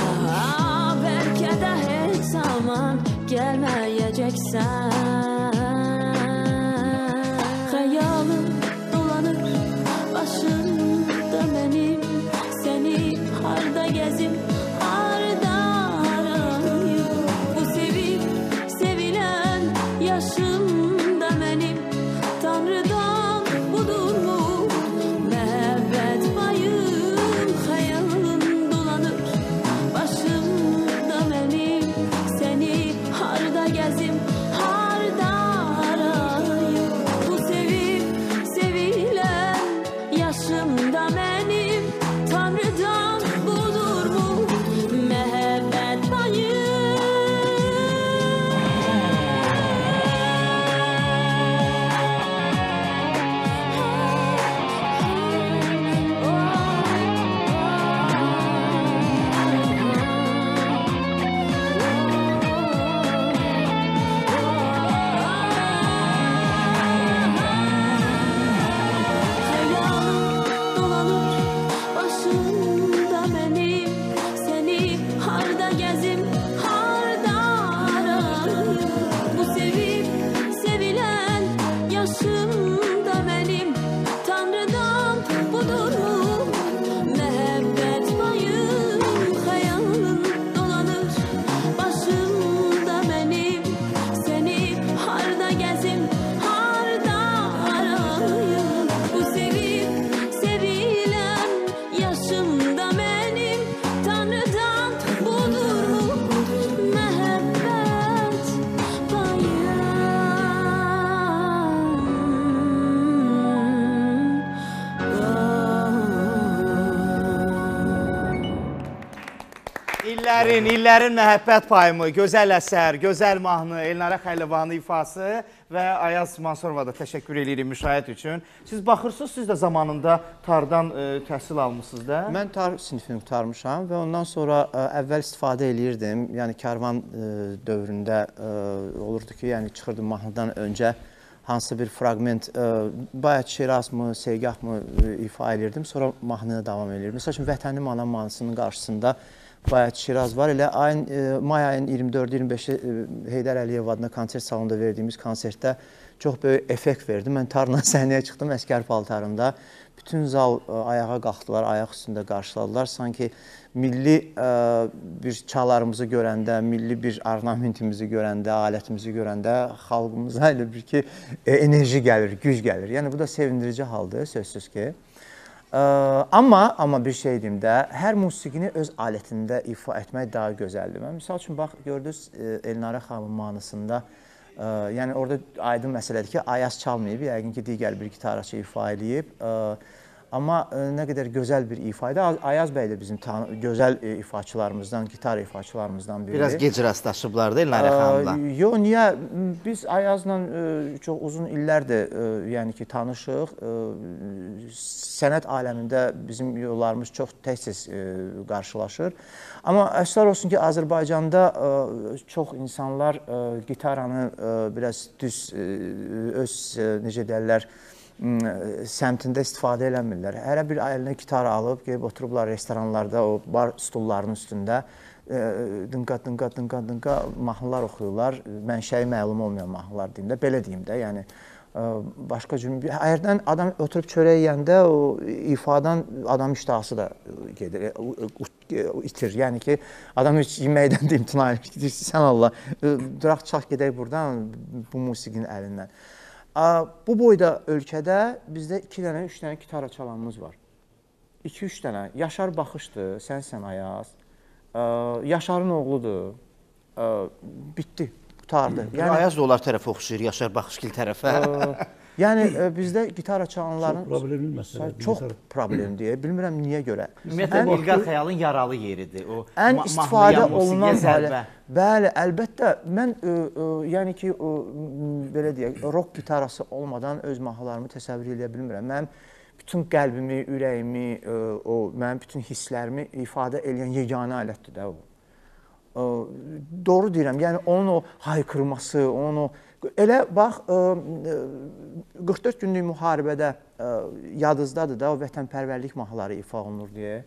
Bəlkə də heç zaman gəlməyəcəksən İllərin, illərin məhəbbət payımı, gözəl əsər, gözəl mahnı, Elnara Xəylovanın ifası və Ayaz Mansurova da təşəkkür edirik müşahiət üçün. Siz baxırsınız, siz də zamanında tardan ə, təhsil almısınız da? Mən tar sinifini qurtarmışam və ondan sonra ə, əvvəl istifadə eləyirdim. Yəni karvan ə, dövründə ə, olurdu ki, yəni çıxırdım mahnıdan öncə hansısa bir fraqment ə, bayaq Şirazmı, Segahmı ə, ifa eləyirdim, sonra mahnıya davam eləyirdim. Məsəl üçün Vətənim anam mahnısının qarşısında bayaq Şiraz var. Elə ayın ə, may ayının 24-25-i ə, Heydər Əliyev adına konsert salonunda verdiyimiz konsertdə çox böyük effekt verdi. Mən tarla səhnəyə çıxdım əskər paltarımda. Bütün zal ə, ayağa qalxdılar, ayaq üstündə qarşıladılar. Sanki milli ə, bir çalarımızı görəndə, milli bir ornamentimizi görəndə, alətimizi görəndə xalqımıza elə bir ki, e, enerji gəlir, güc gəlir. Yəni bu da sevindirici haldır, sözsüz ki. Amma amma bir şey deyim də, hər musiqini öz alətində ifa etmək daha gözəldir. Mən misal üçün bax gördünüz e, Elnara xanımın mahnısında ə, yəni orada aydın məsələdir ki, Ayaz çalmayıb, yəqin ki, digər bir gitaraçı ifa eləyib. Ə, amma ə, nə qədər gözəl bir ifa idi. Ayaz bəy də bizim gözəl e, ifaçılarımızdan, gitar ifaçılarımızdan biri. Biraz gec rastlaşıblar da Elnara xanımla. Yox, niyə? Biz Ayazla ə, çox uzun illərdir, yəni ki, tanışıq. Sənət aləmində bizim yollarımız çox tez-tez qarşılaşır. Amma əfsuslar olsun ki, Azərbaycanda çox insanlar gitaranı biraz düz öz necə deyirlər, səmtində istifadə eləmirlər. Hərə bir əlinə gitar alıb, gedib oturublar restoranlarda o bar stullarının üstündə e, dınqa dınqa dınqa dınqa mahnılar oxuyurlar. Mənşəyi məlum olmayan mahnılar deyim də, belə deyim də, yəni ə, başqa cür hərdən adam oturub çörək yeyəndə o ifadan adam iştahası da gedir, e, itir. Yəni ki, adam heç yeməkdən də imtina edir. Sən Allah, duraq çaq gedək burdan bu musiqinin əlindən. Bu boyda ölkədə bizdə 2 dənə, 3 dənə gitara çalanımız var. 2-3 dənə. Yaşar Baxışdır, sənsən Ayaz. Yaşarın oğludur. Bitdi, qutardı. Yəni Ayaz da onlar tərəfə oxşayır, Yaşar Baxışgil tərəfə. Yəni e, bizdə gitara çalanların Çox problemli məsələdir. çox Gitar- problemdir. Bilmirəm niyə görə. Ümumiyyətlə İlqar Xəyalın yaralı yeridir. O ən istifadə olunan zərbə. hələ. Bəli, əlbəttə mən ə, ə, yəni ki, ə, belə deyək, rock gitarası olmadan öz mahnılarımı təsəvvür edə bilmirəm. Mənim bütün qəlbimi, ürəyimi, ə, o mənim bütün hisslərimi ifadə edən yeganə alətdir də o. Ə, doğru deyirəm. Yəni onun o haykırması, onun o elə bax ə, ə, 44 günlük müharibədə ə, yadınızdadır da o vətənpərvərlik mahnıları ifa olunur deyə.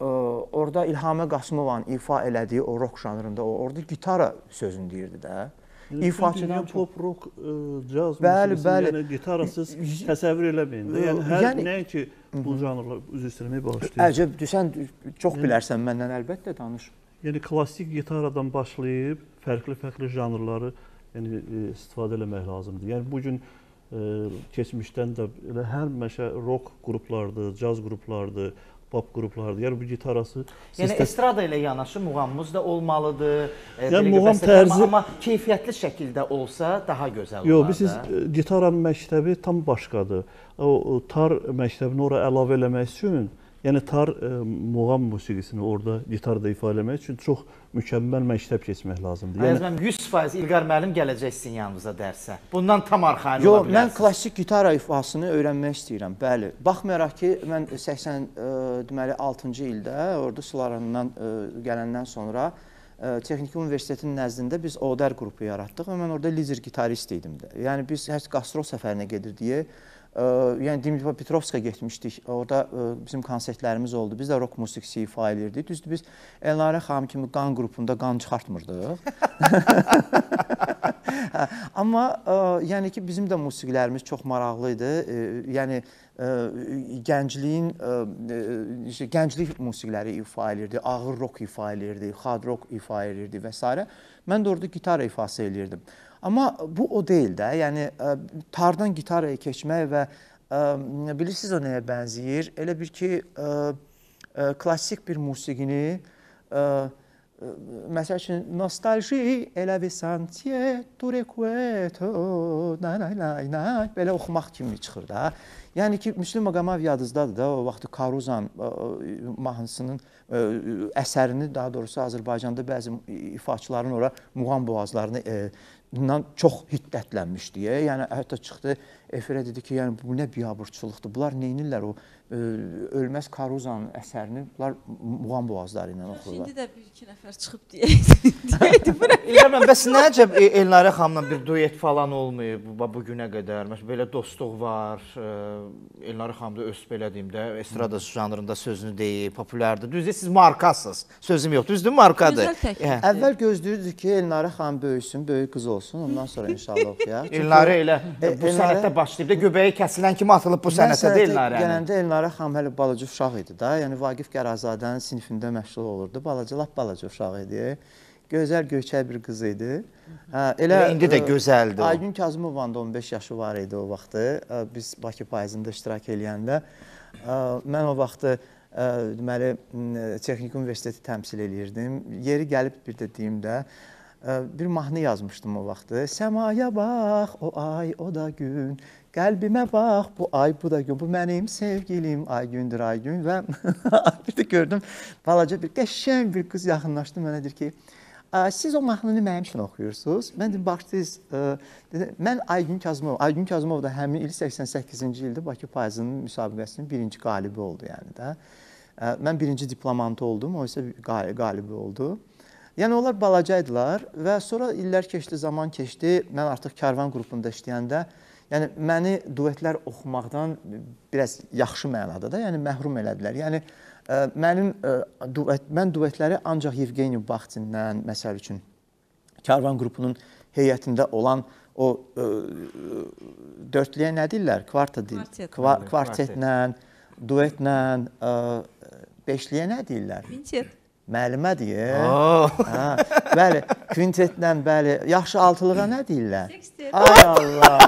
Ə, orada İlhamə Qasımovanın ifa elədiyi o rock janrında o orada gitara sözünü deyirdi də. Yəni İfaçıdan pop rock, caz Bəli, bəli. yəni gitarasız təsəvvür eləməyin də. Yəni hər Yəni- nəinki bu janrlar üzr istəməyə bağışlayır. Əcəb, sən çox bilərsən məndən əlbəttə danış. Yəni klassik gitaradan başlayıb fərqli-fərqli janrları yəni e, istifadə eləmək lazımdır. Yəni bu gün e, keçmişdən də elə hər məşə rock qruplardır, caz qruplardır, pop qruplardır. Yəni bu gitarası Yəni siz təs- estrada ilə yanaşı muğamımız da olmalıdır. E, Yəni muğam tərzi- amma keyfiyyətli şəkildə olsa daha gözəl olar. Yox, biz siz gitaranın məktəbi tam başqadır. O, o tar məktəbini ora əlavə eləmək üçün, yəni tar e, muğam musiqisini orada gitarda ifa eləmək üçün çox mükəmməl məktəb keçmək lazımdır. Yəni mən 100% İlqar müəllim gələcək sizin yanınıza dərsə. Bundan tam arxayın Yox, ola mən bilərsiniz. klassik gitara ifasını öyrənmək istəyirəm. Bəli. Baxmayaraq ki, mən 80 ə, deməli 6-cı ildə ordu sularından ə, gələndən sonra ə, Texniki Universitetin nəzdində biz ODR qrupu yaratdıq və mən orada lider gitarist idim də. Yəni biz hər qastrol səfərinə gedirdik. Yəni Dnipropetrovska getmişdik. Orada ə, bizim konsertlərimiz oldu. Biz də rock musiqisi ifa edirdik. Düzdür biz Elnarə xanım kimi qan qrupunda qan çıxartmırdıq. Amma ə, yəni ki, bizim də musiqilərimiz çox maraqlı idi. E, yəni gəncliyin gənclik musiqiləri ifa elirdi, ağır rock ifa elirdi, hard rock ifa elirdi və s. Mən də orada gitara ifası elirdim. Amma bu o deyil də. Yəni ə, tardan gitaraya keçmək və ə, bilirsiniz o nəyə bənzəyir? Elə bir ki, ə, ə, klassik bir musiqini ə, ə, məsəl üçün nostalji elə bir santier tu recuerdo na na na na belə oxumaq kimi çıxır da. Yəni ki, Müslüm Maqamav yadınızdadır da, o vaxtı Karuzan ə, mahnısının ə, əsərini, daha doğrusu Azərbaycanda bəzi ifaçıların ora muğam boğazlarını ə, bundan çox hiddətlənmişdi. Yəni hətta çıxdı efirə dedi ki, yəni bu nə biabırçılıqdır. Bunlar neynirlər o ə, ölməz Karuzanın əsərini bunlar muğam boğazları ilə oxuyurlar. İndi də bir iki nəfər çıxıb deyəydi. İlqar müəllim, bəs nə əcəb e, Elnarə xanımla bir duet falan olmayıb bu, bu günə qədər? Məsələn, belə dostluq var. e, Elnarə xanım da öz belə deyim də, estrada janrında sözünü deyib, populyardır. Düzdür, siz markasınız. Sözüm yox, düzdür, markadır. Hə. Əvvəl gözləyirdik ki, Elnarə xanım böyüsün, böyük qız olsun, ondan sonra inşallah oxuyaq. Elnarə elə E, bu sənətdə başlayıb da göbəyi kəsilən kimi atılıb bu Mən sənətə sənətə də Elnarə. Gələndə Elnarə xanım hələ balaca uşaq idi da. Yəni Vaqif Qərazadənin sinifində məşğul olurdu. Balaca, lap balaca uşaq idi. Gözəl göyçək bir qız idi. Hə, elə indi də ə, gözəldir. Aygün Kazımovanın da 15 yaşı var idi o vaxtı. Ə, Biz Bakı payızında iştirak eləyəndə ə, mən o vaxtı deməli Texniki Universiteti təmsil eləyirdim. Yeri gəlib bir də deyim də bir mahnı yazmışdım o vaxtı. Səmaya bax, o ay, o da gün. Qəlbimə bax, bu ay, bu da gün. Bu mənim sevgilim Aygündür Aygün və bir də gördüm balaca bir qəşəng bir qız yaxınlaşdı mənə deyir ki, Siz o mahnını mənim üçün oxuyursunuz. Mən dedim baxdınız, mən Aygün Kazımov, Aygün Kazımov da həmin il 88-ci ildə Bakı payızının müsabiqəsinin birinci qalibi oldu yəni də. Mən birinci diplomantı oldum, o isə qa- qalibi oldu. Yəni onlar balacaydılar və sonra illər keçdi, zaman keçdi. Mən artıq Karvan qrupunda işləyəndə yəni məni duetlər oxumaqdan biraz yaxşı mənada da, yəni məhrum elədilər. Yəni ə, mənim ə, duet mən duetləri ancaq Yevgeniy Baxtindən məsəl üçün Karvan qrupunun heyətində olan o ə, dördlüyə nə deyirlər? Kvarta deyil. Kvartet. Kva Bəli, kvartetlə, duetlə, ə, beşliyə nə deyirlər? Quintet. Müəllimə deyir. Oo. Hə, bəli, kvintetlə, bəli, yaxşı altılığa nə deyirlər? Ay Allah.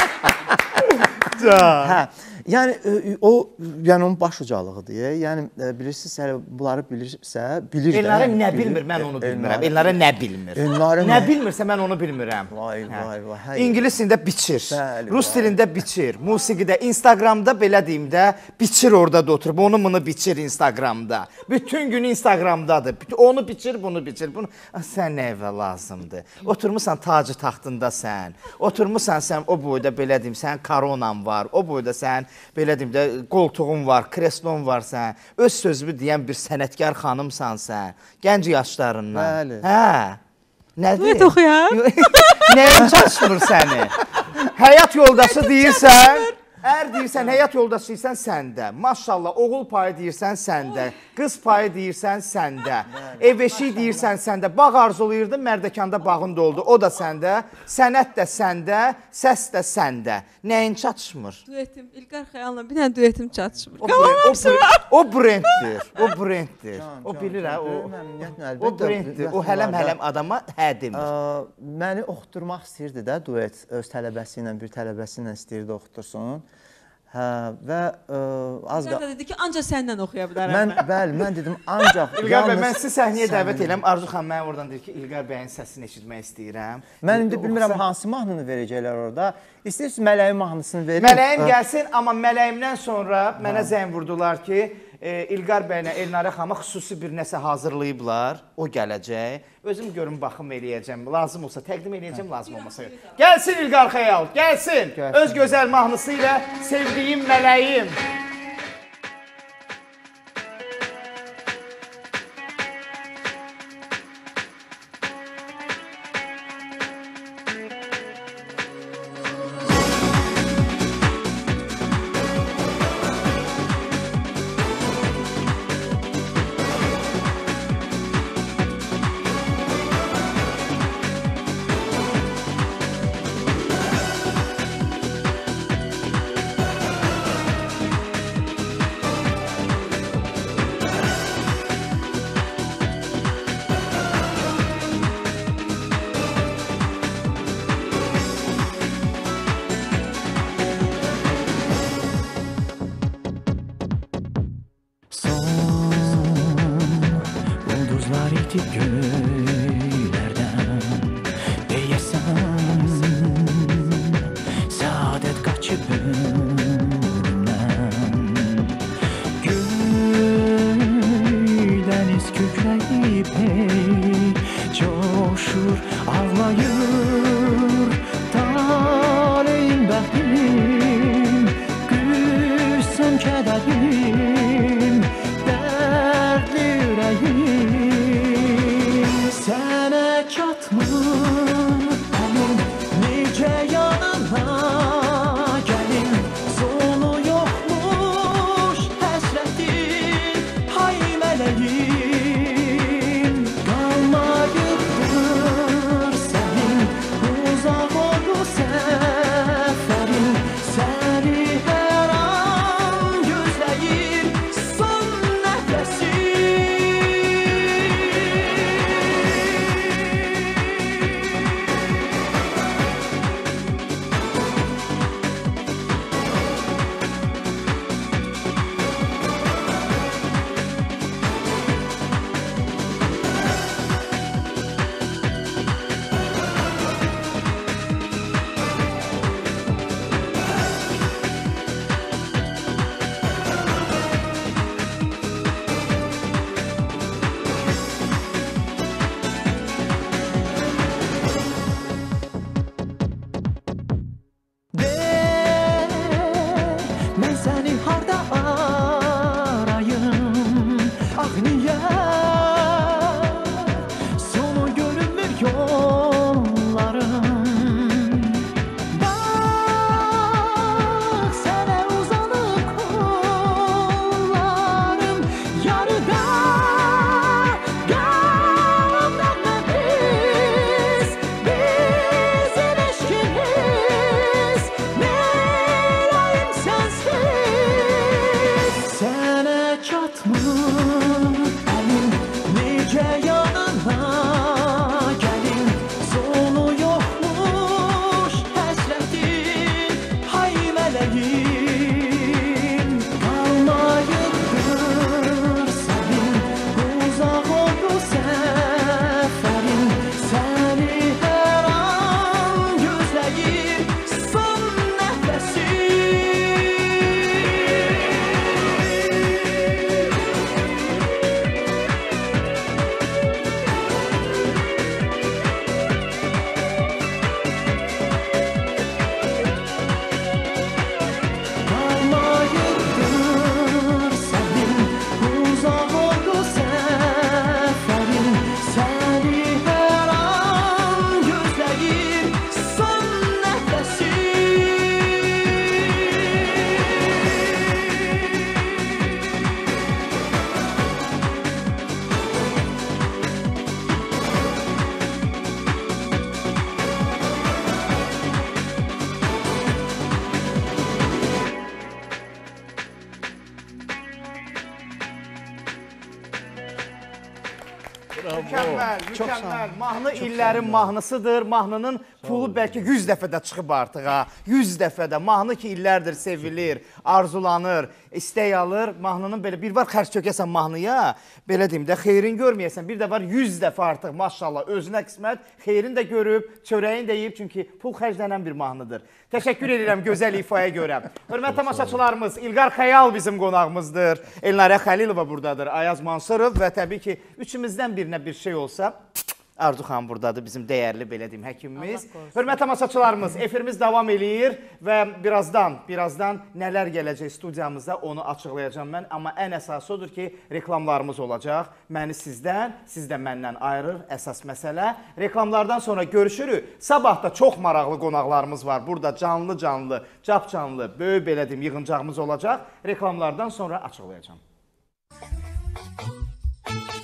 hə, Yəni e, o yəni onun baş ucalığıdır. Yəni e, bilirsiniz, hələ bunları bilirsə, bilir də. Elnarə nə bilmir, mən onu bilmirəm. Elnarə- nə bilmir? Elnarə nə bilmirsə mən onu bilmirəm. Vay, Hə. vay, vay. İngilis dilində biçir. Rus dilində biçir. Musiqidə, Instagramda belə deyim də, biçir orada da oturub. Onu bunu biçir Instagramda. Bütün gün Instagramdadır. Onu biçir, bunu biçir. Bunu Ah, sən nə evə lazımdır? Oturmusan tacı taxtında sən. Oturmusan sən o boyda belə deyim, sən koronan var. O boyda sən belə deyim də qoltuğun var, kreslon var sən. Öz sözümü deyən bir sənətkar xanımsan sən. Gənc yaşlarından. Bəli. Hə. Nədir? Duet oxuyaq. Nəyin çatmır səni? Həyat yoldaşı deyirsən, ər deyirsən, həyat yoldaşı deyirsən səndə. Maşallah, oğul payı deyirsən səndə, qız payı deyirsən səndə. Ev eşiyi deyirsən səndə. Bağ arzulayırdın, Mərdəkanda bağın doldu. O da səndə. Sənət də səndə, səs də səndə. Nəyin çatışmır? Duetim İlqar Xəyal'la bir dənə duetim çatışmır. O, o, o brenddir. O brenddir. O bilir ha, o. O brenddir. O hələm-hələm adama hə demir. Ə, məni oxutturmaq istəyirdi də duet öz tələbəsi ilə, bir tələbəsi ilə istəyirdi oxutursun. Hə və ə, az İlqar da da dedi ki, ancaq səndən oxuya bilərəm. mən bəli, mən dedim ancaq İlqar bəy, mən sizi səhnəyə dəvət edirəm. Arzu xanım mənə oradan deyir ki, İlqar bəyin səsini eşitmək istəyirəm. Mən indi bilmirəm hansı mahnını verəcəklər orada. İstəyirsiniz mələyin mahnısını verin. Mələyim Ə, gəlsin, amma mələyimdən sonra mənə zəng vurdular ki, e, İlqar bəylə Elnarə xanıma xüsusi bir nəsə hazırlayıblar. O gələcək. Özüm görüm baxım eləyəcəm. Lazım olsa təqdim eləyəcəm, lazım olmasa yox. Gəlsin İlqar Xəyal, gəlsin. Gəlsin. Öz gözəl mahnısı ilə sevdiyim mələyim. İllərin mahnısıdır. Mahnının pulu bəlkə 100 dəfə də çıxıb artıq ha. 100 dəfə də. Mahnı ki illərdir sevilir, arzulanır, istək alır. Mahnının belə bir var xərc tökəsən mahnıya, belə deyim də xeyrin görməyəsən. Bir də var 100 dəfə artıq maşallah özünə qismət xeyrin də görüb, çörəyin də yeyib çünki pul xərclənən bir mahnıdır. Təşəkkür edirəm gözəl ifaya görə. Hörmətli tamaşaçılarımız, İlqar Xəyal bizim qonağımızdır. Elnarə Xəlilova burdadır, Ayaz Mansurov və təbii ki, üçümüzdən birinə bir şey olsa, Arzu xanım burdadır, bizim dəyərli belə deyim həkimimiz. Hörmətli tamaşaçılarımız, efirimiz davam eləyir və birazdan, birazdan nələr gələcək studiyamıza onu açıqlayacağam mən, amma ən əsası odur ki, reklamlarımız olacaq. Məni sizdən, siz də məndən ayırır əsas məsələ. Reklamlardan sonra görüşürük. Sabah da çox maraqlı qonaqlarımız var. Burada canlı-canlı, cap-canlı, böyük belə deyim yığıncağımız olacaq. Reklamlardan sonra açıqlayacağam. Bəh,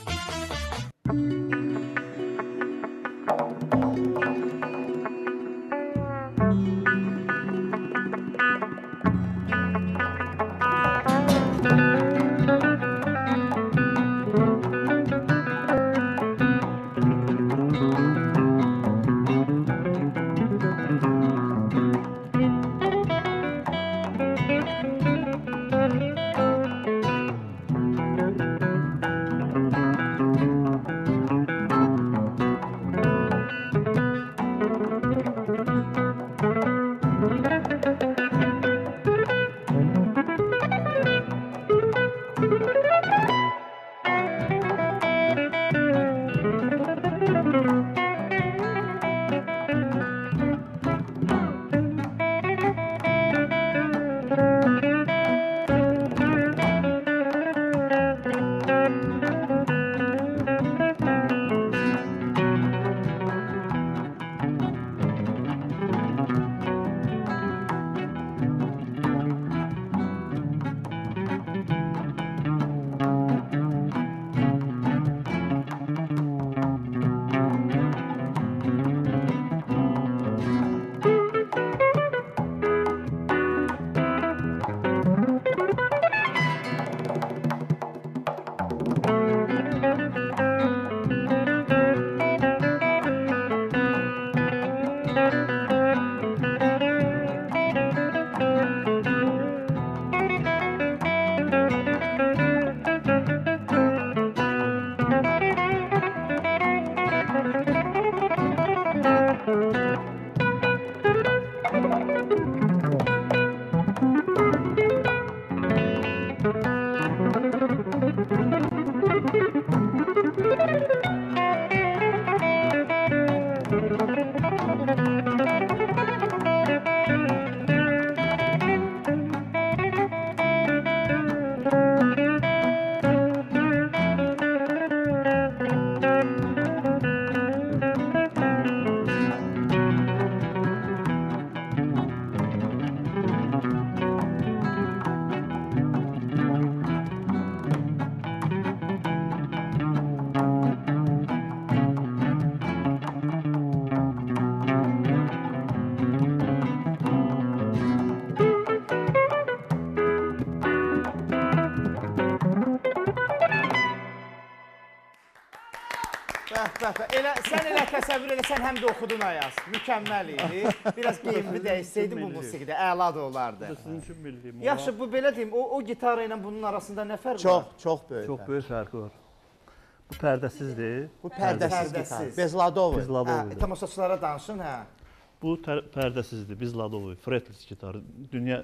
sən həm də oxudun Ayaz. Mükəmməl idi. Biraz geyimli dəyişsəydi bu musiqidə əla da olardı. Sizin üçün bildiyim Yaxşı, bu belə deyim, o o gitara ilə bunun arasında nə fərq Çox, var? çox böyük. çox böyük fərqi var. Bu pərdəsizdir. Bu pərdəsiz gitar. Bezladov. Biz Hə, tamaşaçılara danışın, hə. Bu pərdəsizdir. Biz Ladovoy, fretless gitar. Dünya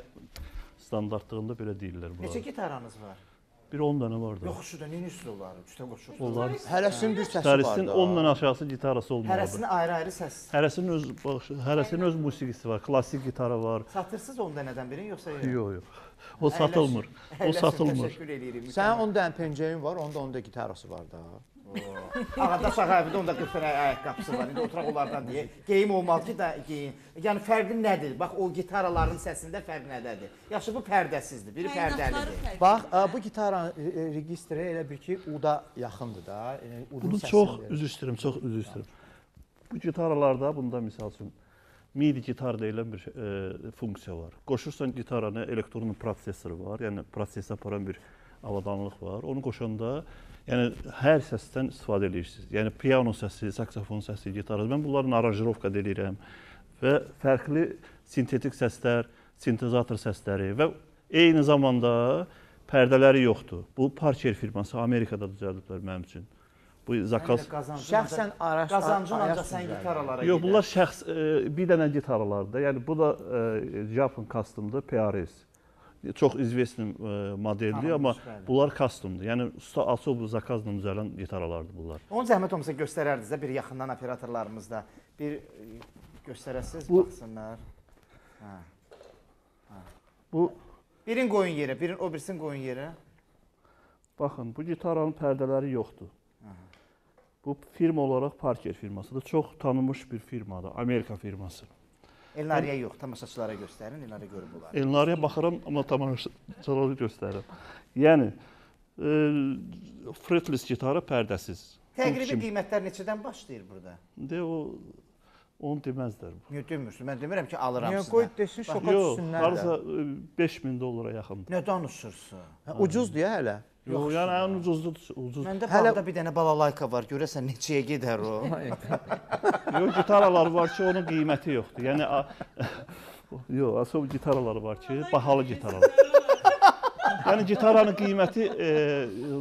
standartlığında belə deyirlər Neçə bunlar. gitaranız var? Bir 10 dənə var da. Yox, şurada nə üstü olar? Üstə qoşur. Onlar Hərəsinin bir səsi var Hərisin da. 10 dənə aşağısı gitarası olmalıdır. Hərəsinin ayrı-ayrı səs. Hərəsinin öz bax, hərəsinin öz musiqisi var. Klassik gitarı var. Satırsınız 10 dənədən birini yoxsa yox? Yox, yox. O satılmır. O satılmır. Sənin 10 dənə pencəyin var, onda onda gitarası var da. Ağada aşağı evdə onda 40 dənə ayaqqabısı var. İndi oturaq onlardan deyə. Geyim olmalı ki, da geyim. Yəni fərqi nədir? Bax o gitaraların səsində fərq nədədir? Yaxşı bu pərdəsizdir. Biri pərdəlidir. Bax, bu gitaranın e, e, registri elə bil ki, uda yaxındır da. Yəni udun Bunu səsini çox üzr istəyirəm, çox üzr istəyirəm. Bu gitarlarda bunda misal üçün MIDI gitar deyilən bir e, funksiya var. Qoşursan gitarana elektronun prosesoru var, yəni proses aparan bir avadanlıq var. Onu qoşanda Yəni hər səsdən istifadə edirsiniz. Yəni piano səsi, saksofon səsi, gitar. Mən bunların aranjirovka edirəm və fərqli sintetik səslər, sintezator səsləri və eyni zamanda pərdələri yoxdur. Bu Parker firması Amerikada düzəldiblər mənim üçün. Bu zakaz Şəxsən araş Qazancın ancaq sən gitaralara Yox, bunlar şəxs e, bir dənə gitarlardır. Yəni bu da e, Japan customdur, PRS. Çox izvesli e, modeldir, amma Tanınmış, bəli. bunlar customdur. Yəni usta asıl zakazla düzələn gitarlardır bunlar. Onu zəhmət olmasa göstərərdiniz də bir yaxından operatorlarımız da bir e, göstərəsiniz Bu- baxsınlar. Hə. Bu Birin qoyun yerə, birin o birisini qoyun yerə. baxın, bu gitarın pərdələri yoxdur. Bu firma olaraq Parker firmasıdır. Çox tanınmış bir firmadır, Amerika firması. Elnariyə yox, tamaşaçılara göstərin, Elnariyə görüb bunlar. Elnariyə baxıram, amma tamaşaçılara göstərirəm. Yəni e, fretless gitarı pərdəsiz. Təqribi qiymətlər neçədən başlayır burada? De o onu deməzlər bu. Niyə demirsən? Mən demirəm ki, alıram Niyə sizdən. qoy desin şoka Yox, düşsünlər harasa də. e, 5000 dollara yaxındır. Nə danışırsan? Hə, Ucuzdur ya hələ. Yox, yəni ən ucuzdur, ucuz. Məndə Hələ- bağda bir dənə balalayka var. Görəsən neçəyə gedər o? Yox, gitaralar var ki, onun qiyməti yoxdur. Yəni Yox, asıl gitaralar var ki, bahalı gitaralar. yəni gitaranın qiyməti e,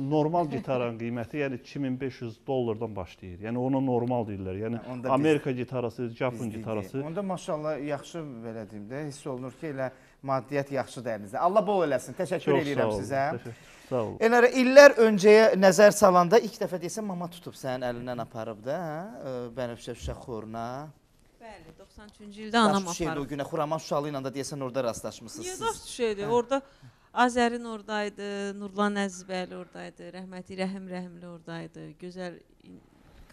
normal gitaranın qiyməti yəni 2500 dollardan başlayır. Yəni ona normal deyirlər. Yəni Hə, onda biz- Amerika gitarası, Japon Biz gitarası. dedik. Onda maşallah yaxşı belə deyim də, hiss olunur ki, elə maddiyyat yaxşıdır əlinizdə. Allah bol eləsin. Təşəkkür Çox edirəm sağ olun. sizə. təşəkkür- Sağ olun. Elnara illər öncəyə nəzər salanda ilk dəfə desən mama tutub sənin əlindən aparıb da, hə? Bənövşə Şuşa xoruna. Bəli, 93-cü ildə anam Daş şeydi o aparıb. günə Xuraman Şuşalı ilə də deyəsən orada rastlaşmısınız Niyə siz. daş şeydi? Orada Azərin oradaydı, Nurlan Əzizbəyli oradaydı, rəhmətli Rəhim Rəhimli oradaydı. Gözəl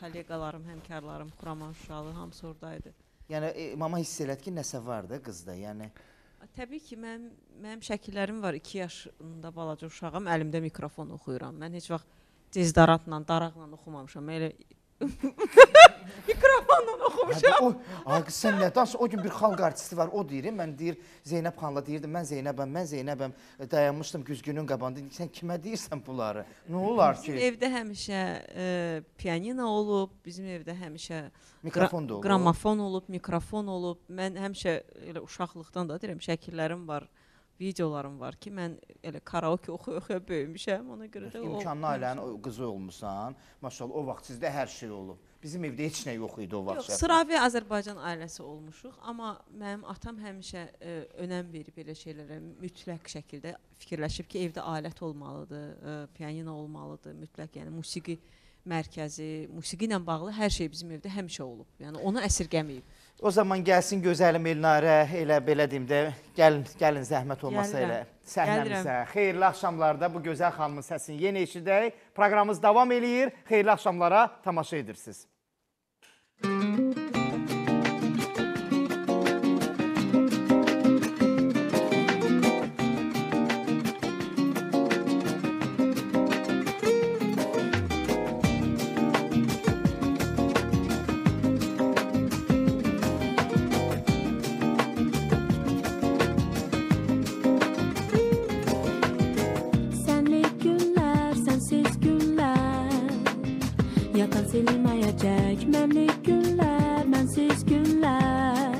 kolleqalarım, həmkarlarım, Xuraman Şuşalı hamısı oradaydı. Yəni e, mama hiss elədi ki, nəsə var da qızda. Yəni Təbii ki, mənim mənim şəkillərim var. 2 yaşında balaca uşağam, əlimdə mikrofon oxuyuram. Mən heç vaxt cizdaratla, daraqla oxumamışam. Elə mikrofonla oxumuşam. O, ay qız sən nə danış? O gün bir xalq artisti var, o deyir, mən deyir Zeynəb xanla deyirdim, mən Zeynəbəm, mən Zeynəbəm. E, Dayanmışdım güzgünün qabağında. Sən kimə deyirsən bunları? Nə olar Bizim ki? evdə həmişə e, pianino olub, bizim evdə həmişə Mikrofon da olur. Qramofon olub, mikrofon olub. Mən həmişə elə uşaqlıqdan da deyirəm, şəkillərim var, videolarım var ki, mən elə karaoke oxuya-oxuya böyümüşəm. Ona görə də o İmkanlı ailənin qızı olmusan. Maşallah o vaxt sizdə hər şey olub. Bizim evdə heç nə yox idi o vaxt. Yox, sıravi Azərbaycan ailəsi olmuşuq, amma mənim atam həmişə e, önəm verib belə şeylərə mütləq şəkildə fikirləşib ki, evdə alət olmalıdır, e, pianino olmalıdır, mütləq yəni musiqi mərkəzi, musiqi ilə bağlı hər şey bizim evdə həmişə olub. Yəni onu əsirgəməyib. O zaman gəlsin gözəlim Elnarə, elə belə deyim də, gəlin, gəlin zəhmət olmasa Gəlirəm. elə səhnəmizə. Xeyirli axşamlarda bu gözəl xanımın səsini yenə eşidək. Proqramımız davam eləyir. Xeyirli axşamlara tamaşa edirsiniz. Senlik silinmeyecek Memlik günler, mensiz günler.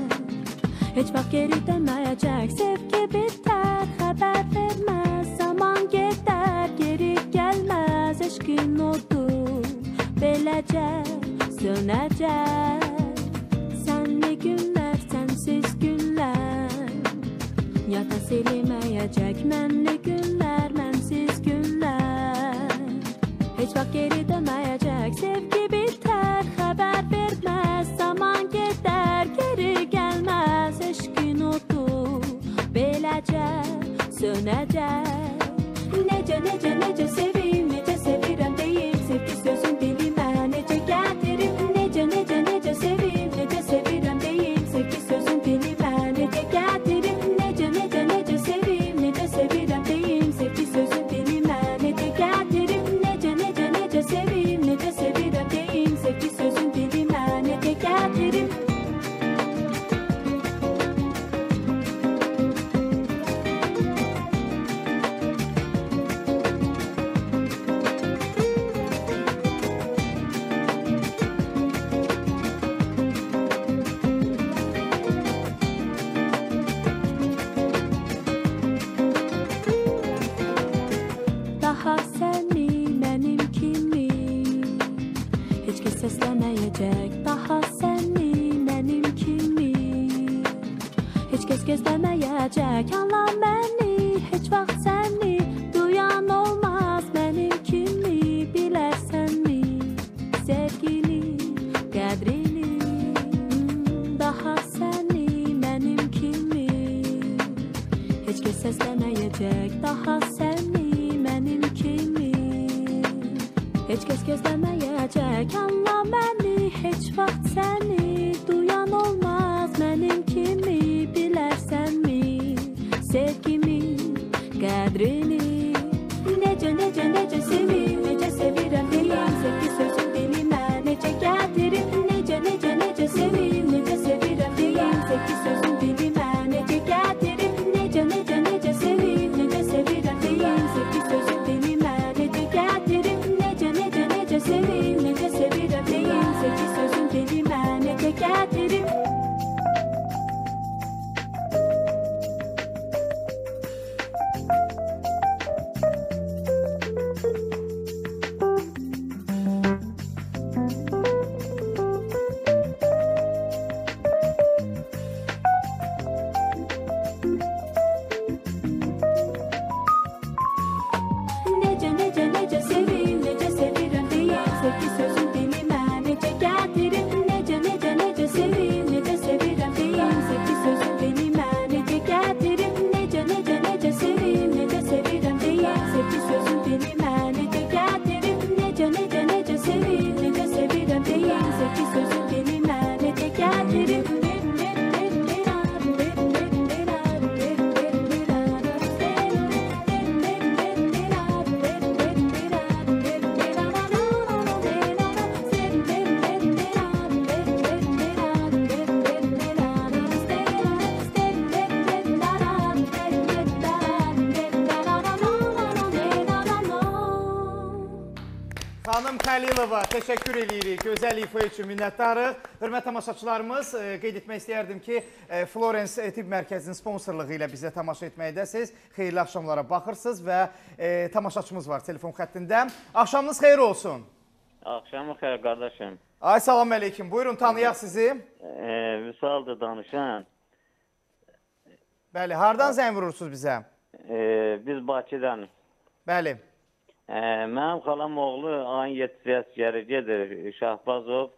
Hiç vakit geri dönmeyecek Sevgi biter, haber vermez Zaman gider, geri gelmez. Eşkin oldu, beləcə Sönecek. Senli günler, sensiz günler. Yata silinmeyecek memli günler, mensiz günler Hiç vakit geri dönmeyecek Sevgi biter, haber vermez. Zaman gider, geri gelmez. Eşkin oldu, beləcə sönecek. Nece nece nece seveyim, Heç kəs gözləməyəcək Allah məni Heç vaxt səni Gözəl ifa üçün minnətdarıq. Hörmətli tamaşaçılarımız, e, qeyd etmək istəyərdim ki, e, Florence Tibb Mərkəzinin sponsorluğu ilə bizə tamaşa etməkdəsiz. Xeyirli axşamlara baxırsınız və e, tamaşaçımız var telefon xəttində. Axşamınız xeyir olsun. Axşamı xeyir qardaşım. Ay salam əleykum. Buyurun tanıyaq sizi. Ee, Vüsaldır danışan. Bəli, hardan zəng vurursunuz bizə? Ee, biz Bakıdan. Bəli. Ee, mənim xalam oğlu ayın 7-si əsgəri gedir Şahbazov.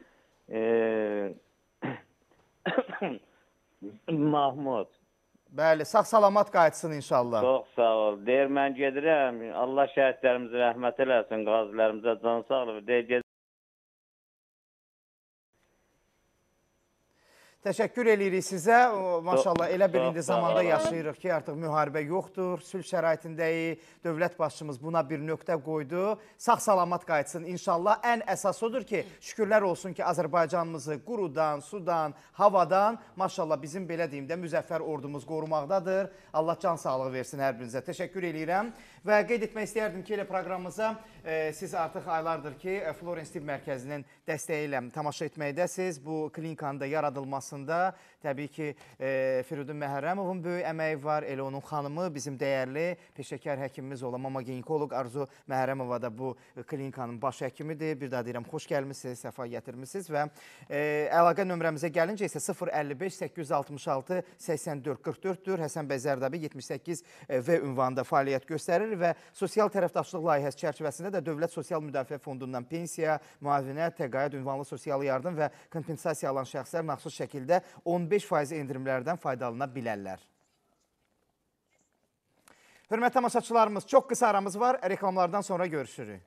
Ee, Mahmud. Bəli, sağ-salamat qayıtsın inşallah. Çox sağ ol. Deyir mən gedirəm. Allah şəhidlərimizə rəhmət eləsin, qazilərimizə can sağlığı. Deyir Təşəkkür eləyirik sizə. Maşallah elə bir çox indi sağ zamanda yaşayırıq ki, artıq müharibə yoxdur, sülh şəraitindəyik. Dövlət başçımız buna bir nöqtə qoydu. Sağ-salamat qayıtsın inşallah. Ən əsas odur ki, şükürlər olsun ki, Azərbaycanımızı qurudan, sudan, havadan, maşallah bizim belə deyim də müzəffər ordumuz qorumaqdadır. Allah can sağlığı versin hər birinizə. Təşəkkür eləyirəm və qeyd etmək istəyərdim ki, elə proqramımıza e, siz artıq aylardır ki, Florence Tibb Mərkəzinin dəstəyi ilə tamaşa etməkdəsiz. Bu klinikanın da yaradılmasında təbii ki, e, Firudun Məhərrəmovun böyük əməyi var. Elə onun xanımı, bizim dəyərli peşəkar həkimimiz olan mama ginekoloq Arzu Məhərrəmova da bu klinikanın baş həkimidir. Bir daha deyirəm, xoş gəlmisiniz, səfa gətirmisiniz və e, əlaqə nömrəmizə gəlincə isə 055 866 84 44-dür. Həsən bəy Zərdabi 78 V ünvanında fəaliyyət göstərir və sosial tərəfdaşlıq layihəsi çərçivəsində də Dövlət Sosial Müdafiə Fondundan pensiya, müavinət, təqaüd ünvanlı sosial yardım və kompensasiya alan şəxslər məxsus şəkildə 15% endirimlərdən faydalana bilərlər. Hörmətli tamaşaçılarımız, çox qısa aramız var. Reklamlardan sonra görüşürük.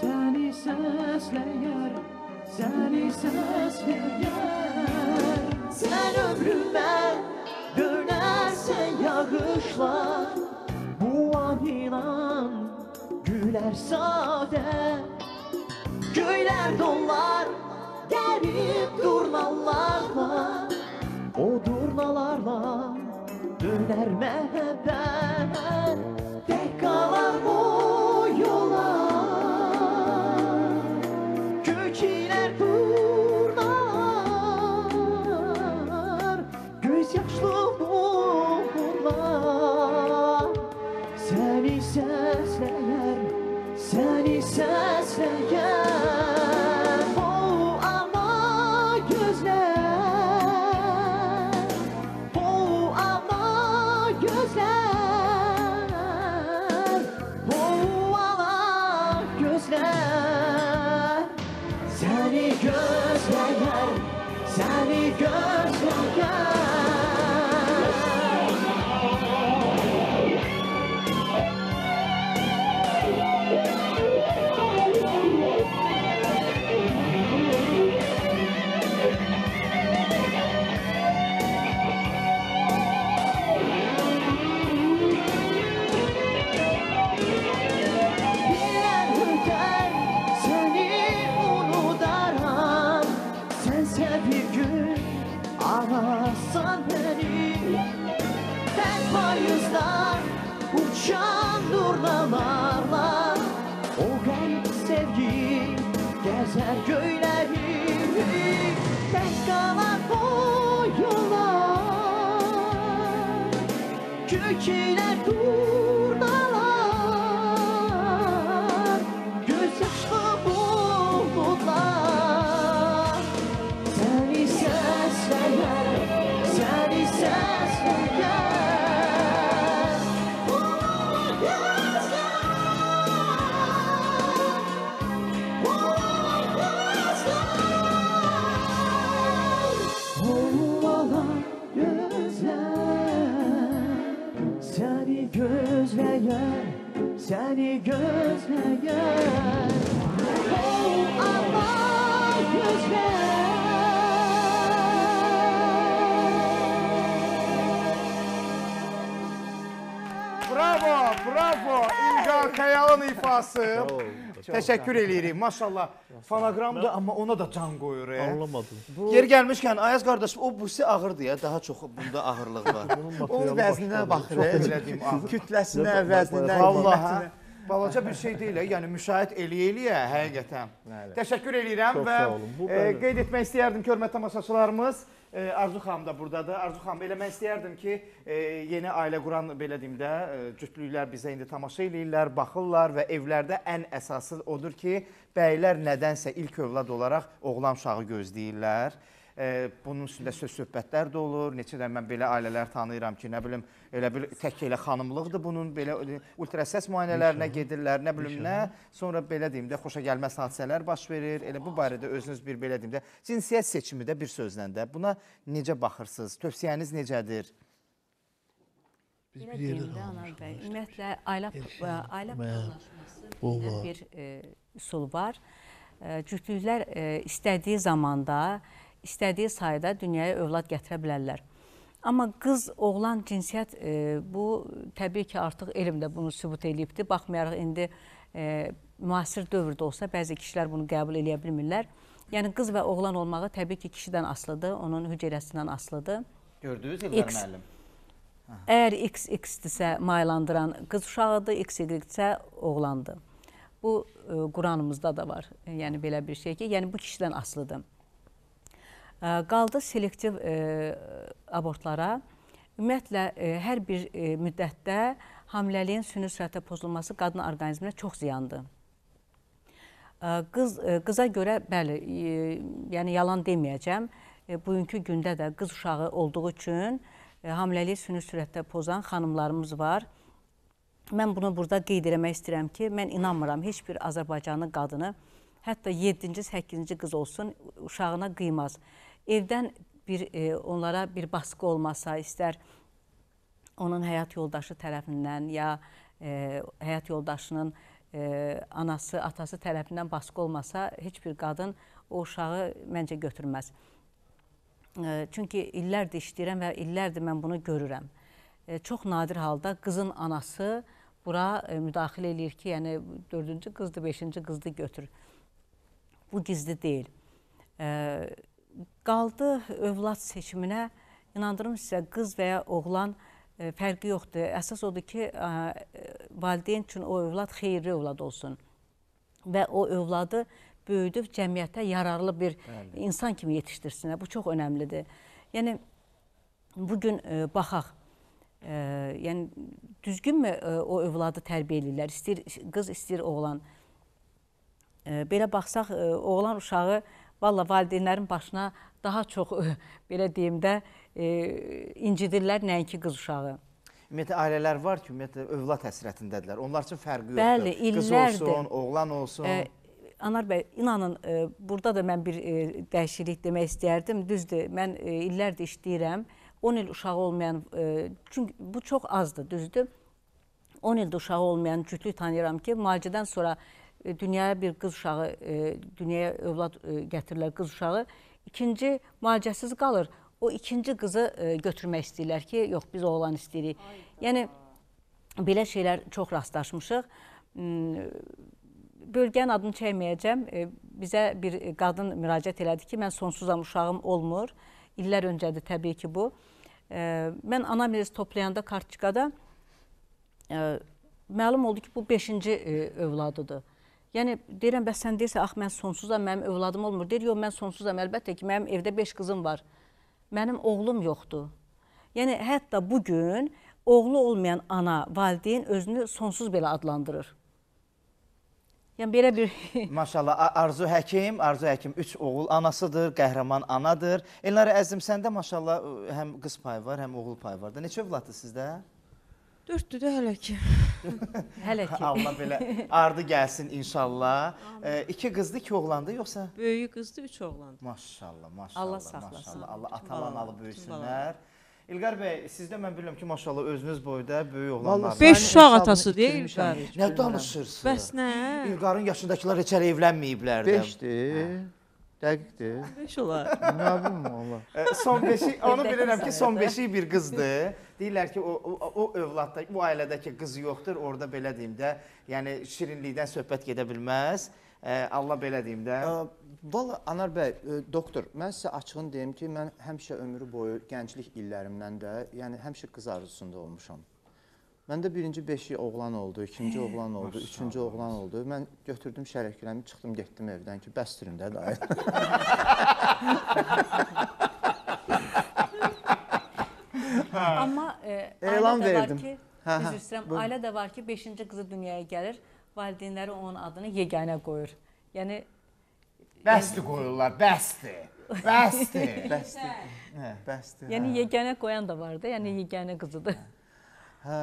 Seni sesleyer Seni sesleyer Sen ömrüme dönersen yağışlar Bu an inan Gül göylər sadə Göylər donlar Gəlib durnalarla O durnalarla Dönər məhəbbət Tək qalar o yola Kökilər durnalar Göz yaşlı bulurlar Səni səsləyər Səni səsləyər 一个错 Təşəkkür eləyirik. Maşallah. Fonoqramdır, amma ona da can qoyur. e. Anlamadım. Yer gəlmişkən Ayaz qardaş o busi ağırdır ya, daha çox bunda ağırlıq var. Onun vəzninə baxır. E, belə deyim, ağır. Kütləsinə, vəzninə, Vallahi qiymətinə. balaca bir şey deyil, yəni müşahidə eləyə-eləyə həqiqətən. Təşəkkür eləyirəm Çox və sağ olun. Bu e, bəli. qeyd etmək istəyərdim ki, hörmətli tamaşaçılarımız, e, Arzu xanım da burdadır. Arzu xanım, eləmək istəyərdim ki, e, yeni ailə quran belə deyim də, e, cütlüklər bizə indi tamaşa eləyirlər, baxırlar və evlərdə ən əsası odur ki, bəylər nədənsə ilk övlad olaraq oğlan uşağı gözləyirlər. E, bunun üstündə söz söhbətlər də olur. Neçə də mən belə ailələr tanıyıram ki, nə bilim, elə bir tək elə xanımlıqdır bunun belə e, ultrasəs müayinələrinə gedirlər, nə bilim nə. Sonra belə deyim də xoşa gəlməz hadisələr baş verir. Elə bu barədə özünüz bir belə deyim də cinsiyyət seçimi də bir sözlə də buna necə baxırsınız? Tövsiyəniz necədir? Belə deyim də Anar bəy. Ümumiyyətlə ailə ailə planlaşması bir e, üsul var. E, cütlüklər e, istədiyi zamanda, istədiyi sayda dünyaya övlad gətirə bilərlər. Amma qız, oğlan cinsiyyət e, bu təbii ki, artıq elm də bunu sübut eləyibdi. Baxmayaraq indi e, müasir dövrdə olsa bəzi kişilər bunu qəbul eləyə bilmirlər. Yəni qız və oğlan olmağı təbii ki, kişidən asılıdır, onun hüceyrəsindən asılıdır. Gördünüz İlqar X. müəllim? Əgər XX-dirsə maylandıran qız uşağıdır, XY-dirsə oğlandır. Bu e, Quranımızda da var. Yəni belə bir şey ki, yəni bu kişidən asılıdır. Qaldı selektiv abortlara. Ümumiyyətlə hər bir müddətdə hamiləliyin süni sürətlə pozulması qadın orqanizminə çox ziyandır. Qız qıza görə bəli, yəni yalan deməyəcəm. Bugünkü gündə də qız uşağı olduğu üçün hamiləliyi süni sürətlə pozan xanımlarımız var. Mən bunu burada qeyd etmək istəyirəm ki, mən inanmıram heç bir Azərbaycanlı qadını hətta 7-ci, 8-ci qız olsun uşağına qıymaz. Evdən bir e, onlara bir baskı olmasa, istər onun həyat yoldaşı tərəfindən ya e, həyat yoldaşının e, anası, atası tərəfindən baskı olmasa, heç bir qadın o uşağı məncə götürməz. E, çünki illərdir işləyirəm və illərdir mən bunu görürəm. E, çox nadir halda qızın anası bura e, müdaxilə eləyir ki, yəni 4-cü qızdır, 5-ci qızdır götür. Bu gizli deyil. E, qaldı övlad seçiminə inandırım sizə qız və ya oğlan e, fərqi yoxdur. Əsas odur ki, e, valideyn üçün o övlad xeyirli övlad olsun və o övladı böyüdüb cəmiyyətə yararlı bir Bəli. insan kimi yetişdirsinlər. Bu çox önəmlidir. Yəni bu gün e, baxaq. E, yəni düzgünmü o övladı tərbiyə edirlər? İstir qız, istir oğlan. E, belə baxsaq, e, oğlan uşağı valla valideynlərin başına daha çox belə deyim də e, incidirlər nəinki qız uşağı. Ümumiyyətlə ailələr var ki, ümumiyyətlə övlad həsrətindədirlər. Onlar üçün fərqi yoxdur. Bəli, Qız illərdir. olsun, oğlan olsun. E, Anar bəy, inanın, e, burada da mən bir e, dəyişiklik demək istəyərdim. Düzdür, mən e, illərdir işləyirəm. 10 il uşağı olmayan, e, çünki bu çox azdır, düzdür. 10 ildə uşağı olmayan cütlük tanıyıram ki, müalicədən sonra e, dünyaya bir qız uşağı, e, dünyaya övlad e, gətirirlər qız uşağı. İkinci müalicəsiz qalır. O ikinci qızı e, götürmək istəyirlər ki, yox biz oğlan istəyirik. Yəni belə şeylər çox rastlaşmışıq. Hmm, bölgənin adını çəkməyəcəm. E, Bizə bir qadın müraciət elədi ki, mən sonsuzam uşağım olmur. İllər öncədir təbii ki bu. E, Mən anamnez toplayanda kartçikada e, məlum oldu ki, bu 5-ci e, övladıdır. Yəni deyirəm, bəs sən deyirsən, ax mən sonsuzam, mənim övladım olmur. Deyir, yox, mən sonsuzam. Əlbəttə ki, mənim evdə 5 qızım var. Mənim oğlum yoxdur. Yəni hətta bu gün oğlu olmayan ana, valideyn özünü sonsuz belə adlandırır. Yəni belə bir Maşallah Arzu Həkim, Arzu Həkim 3 oğul anasıdır, qəhrəman anadır. Elnarə əzim səndə maşallah həm qız payı var, həm oğul payı var da. Neçə övladdır sizdə? Dörddür də hələ ki. hələ ki Allah belə ardı gəlsin inşallah. E, iki qızdı, iki oğlandı yoxsa? Böyüyü qızdı, üç oğlandı. Maşallah, maşallah. Allah saxlasın. Maşallah. Allah Bütün atalan balalar, alı bütün böyüsünlər. İlqar bəy, sizdə mən bilirəm ki, maşallah özünüz boyda böyük oğlanlar Vallahi var. Beş Sənin uşaq hesabını atası deyil İlqar. Nə danışırsınız? Bəs nə? İlqarın yaşındakılar heç hələ evlənməyiblər də. Beşdir. Dəqiqdir. Beş olar. Nə bilim valla. E, Son beşi, onu Evdəki bilirəm ki, son sayıda. beşi bir qızdır. Deyirlər ki, o, o, o övladda, bu ailədəki qız yoxdur. Orada belə deyim də, yəni şirinlikdən söhbət gedə bilməz. E, Allah belə deyim də. Valla Anar bəy, e, doktor, mən sizə açığın deyim ki, mən həmişə ömrü boyu gənclik illərimdən də, yəni həmişə qız arzusunda olmuşam. Məndə birinci beşi oğlan oldu, ikinci oğlan oldu, üçüncü oğlan oldu. Mən götürdüm şərəklərimi, çıxdım, getdim evdən ki, bəstirin də dayı. Amma e, Elan ailə də var verdim. ki, Hə, üzr hə, istəyirəm, buyurun. ailə də var ki, 5-ci qızı dünyaya gəlir, valideynləri onun adını yeganə qoyur. Yəni Bəsdir qoyurlar, bəsdir. Bəsdir. Bəsdir. Bəsdir. yəni yeganə qoyan da var da, yəni yeganə qızıdır. Hə,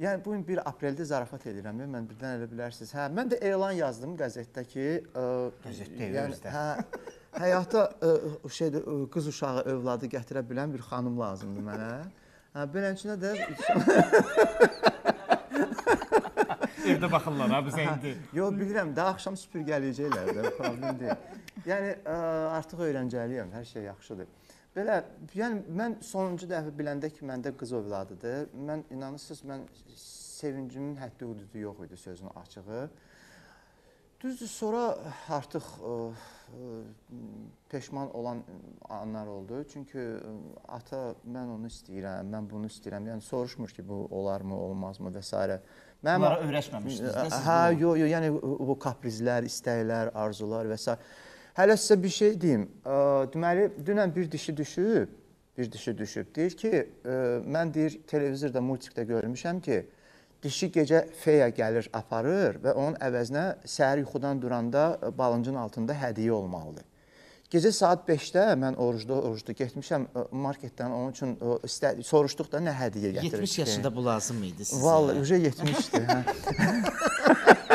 yəni bu gün 1 apreldə zarafat edirəm. Mən birdən elə bilərsiniz. Hə, mən də elan yazdım qəzetdə ki, ə, Qəzetdə yəni, özdə. hə, həyata ə, o şeydə ə, qız uşağı övladı gətirə bilən bir xanım lazımdır mənə. Hə, beləçinə də Evdə baxırlar ha bizə indi. Yox, bilirəm, də axşam süpürgələyəcəklər də, problem deyil. Yəni ə, artıq öyrəncəliyəm, hər şey yaxşıdır. Belə, yəni mən sonuncu dəfə biləndə ki, məndə qız övladıdır. Mən inanırsınız, mən sevincimin həddi hududu yox idi sözün açığı. Düzdür, sonra artıq ə, ə, peşman olan anlar oldu. Çünki ə, ata mən onu istəyirəm, mən bunu istəyirəm. Yəni soruşmur ki, bu olarmı, olmazmı və s. Mənim Bunlara öyrəşməmişdiniz də siz. Hə, yox, yox, yəni bu kaprizlər, istəklər, arzular və s. Hələ sizə bir şey deyim. Deməli, dünən bir dişi düşüb, bir dişi düşüb. Deyir ki, mən deyir televizorda, multikdə görmüşəm ki, dişi gecə feya gəlir, aparır və onun əvəzinə səhər yuxudan duranda balıncın altında hədiyyə olmalıdır. Gecə saat 5-də mən orucda, orucda getmişəm marketdən onun üçün istə, soruşduq da nə hədiyyə gətirir. 70 yaşında bu lazım idi sizə. Vallahi uje 70-dir. Hə.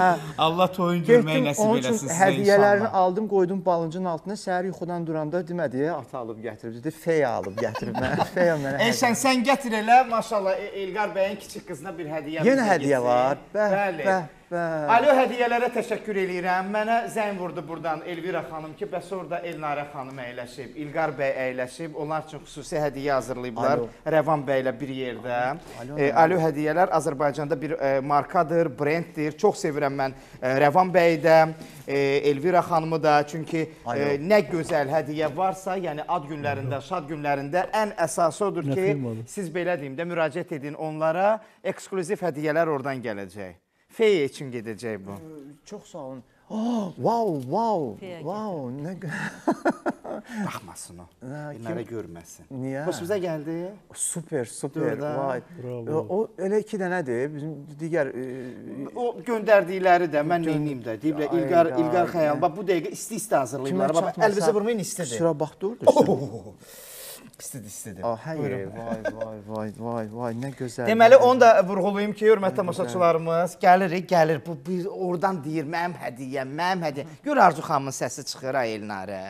Allah toyun görməyi nəsib eləsin sizə hədiyyələrini inşallah. aldım, qoydum balıncın altına. Səhər yuxudan duranda demədi, ata alıb gətirib. Dedi, feya alıb gətirib mənə. Feya mənə. Hədiyyə. sən gətir elə maşallah E- Elqar bəyin kiçik qızına bir hədiyyə. Yenə hədiyyə var. Bəh, bəh. Bəli. Alo hədiyyələrə təşəkkür eləyirəm. Mənə zəng vurdu burdan Elvira xanım ki, bəs orada Elnarə xanım əyləşib, İlqar bəy əyləşib. Onlar üçün xüsusi hədiyyə hazırlayıblar. Alo. Rəvan bəylə bir yerdə. Alo, E, alo hədiyyələr Azərbaycanda bir e, markadır, brenddir. Çox sevirəm mən e, Rəvan bəyi də, e, Elvira xanımı da. Çünki e, nə gözəl hədiyyə varsa, yəni ad günlərində, şad günlərində ən əsası odur ki, siz belə deyim də müraciət edin onlara. Eksklüziv hədiyyələr oradan gələcək. Fey üçün gedəcək bu. Çox sağ olun. Oh, wow, wow. Feyə Wow, nə Baxmasın o. Kim- görməsin. Niyə? Xoşunuza gəldi? Super, super. Dur da. Vay. Bravo. O elə iki dənədir. Bizim digər e, O göndərdikləri də mən neyniyim də. Deyiblər İlqar İlqar xəyal. Bax bu dəqiqə isti-isti hazırlayırlar. kimə Bax əlbizə vurmayın istidir. Sıra bax durdu. İstidir, istidir. Ah, hey, vay, vay, vay, vay, vay, nə gözəl. Deməli onu da vurğulayım ki, hörmətli tamaşaçılarımız, gəlirik, gəlir. Bu bir oradan deyir, mənim hədiyyəm, mənim hədiyyəm. Gör Arzu xanımın səsi çıxır ay Elnarə.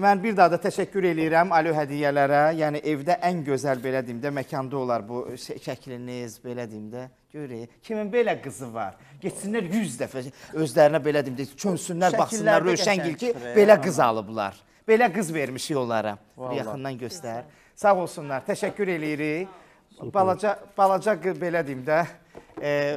Mən bir daha da təşəkkür eləyirəm alo hədiyyələrə. Yəni evdə ən gözəl belə deyim də məkanda olar bu şəkliniz, belə deyim də. Görək, kimin belə qızı var? Getsinlər 100 dəfə özlərinə belə deyim də çönsünlər, baxsınlar Rövşəngil ki, belə qız alıblar. Belə qız vermişik onlara. Bir Vallahi. yaxından göstər. Sağ olsunlar. Təşəkkür eləyirik. Balaca balaca qız belə deyim də, e,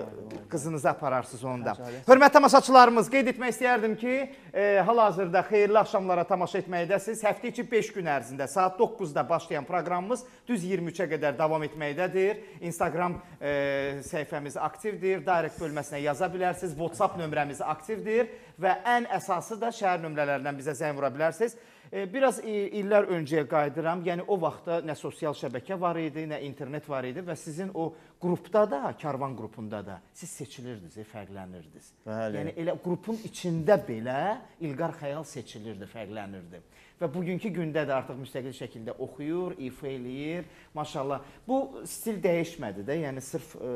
qızınızı apararsınız onda. Hörmətli tamaşaçılarımız, qeyd etmək istəyərdim ki, e, hal-hazırda xeyirli axşamlara tamaşa etməkdəsiniz. Həftə içi 5 gün ərzində saat 9-da başlayan proqramımız düz 23-ə qədər davam etməkdədir. Instagram e, səhifəmiz aktivdir. Direct bölməsinə yaza bilərsiniz. WhatsApp nömrəmiz aktivdir və ən əsası da şəhər nömrələrindən bizə zəng vura bilərsiniz. E, Biraz illər öncəyə qayıdıram. Yəni o vaxtda nə sosial şəbəkə var idi, nə internet var idi və sizin o qrupda da, karvan qrupunda da siz seçilirdiniz, e, fərqlənirdiniz. Bəli. Yəni elə qrupun içində belə İlqar Xəyal seçilirdi, fərqlənirdi. Və bugünkü gündə də artıq müstəqil şəkildə oxuyur, ifa eləyir. Maşallah. Bu stil dəyişmədi də, yəni sırf ə,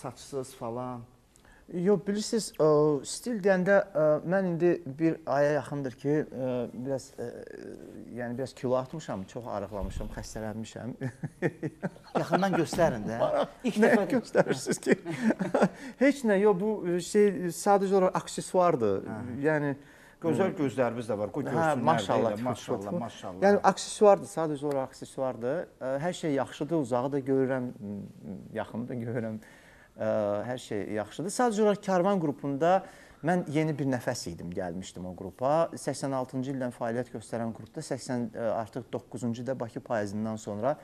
saçsız falan. Yox, bilirsiniz, ə, stil deyəndə ə, mən indi bir aya yaxındır ki, ə, biraz ə, yəni biraz kilo atmışam, çox arıqlamışam, xəstələnmişəm. Yaxından göstərin də. İlk dəfə göstərirsiniz ki? Heç nə, yox bu şey sadəcə olaraq aksesuardır. Yəni gözəl gözlərimiz də var. Qoy Hə, görsünlər. maşallah, də elə, maşallah, maşallah. Yəni aksesuardır, sadəcə olaraq aksesuardır. Hər şey yaxşıdır, uzağı da görürəm, yaxını da görürəm. Ə, Hər şey yaxşıdır. Sadəcə olaraq Karvan qrupunda mən yeni bir nəfəs idim, gəlmişdim o qrupa. 86-cı ildən fəaliyyət göstərən qrupda 80 ə, artıq 9-cu ildə Bakı payızından sonra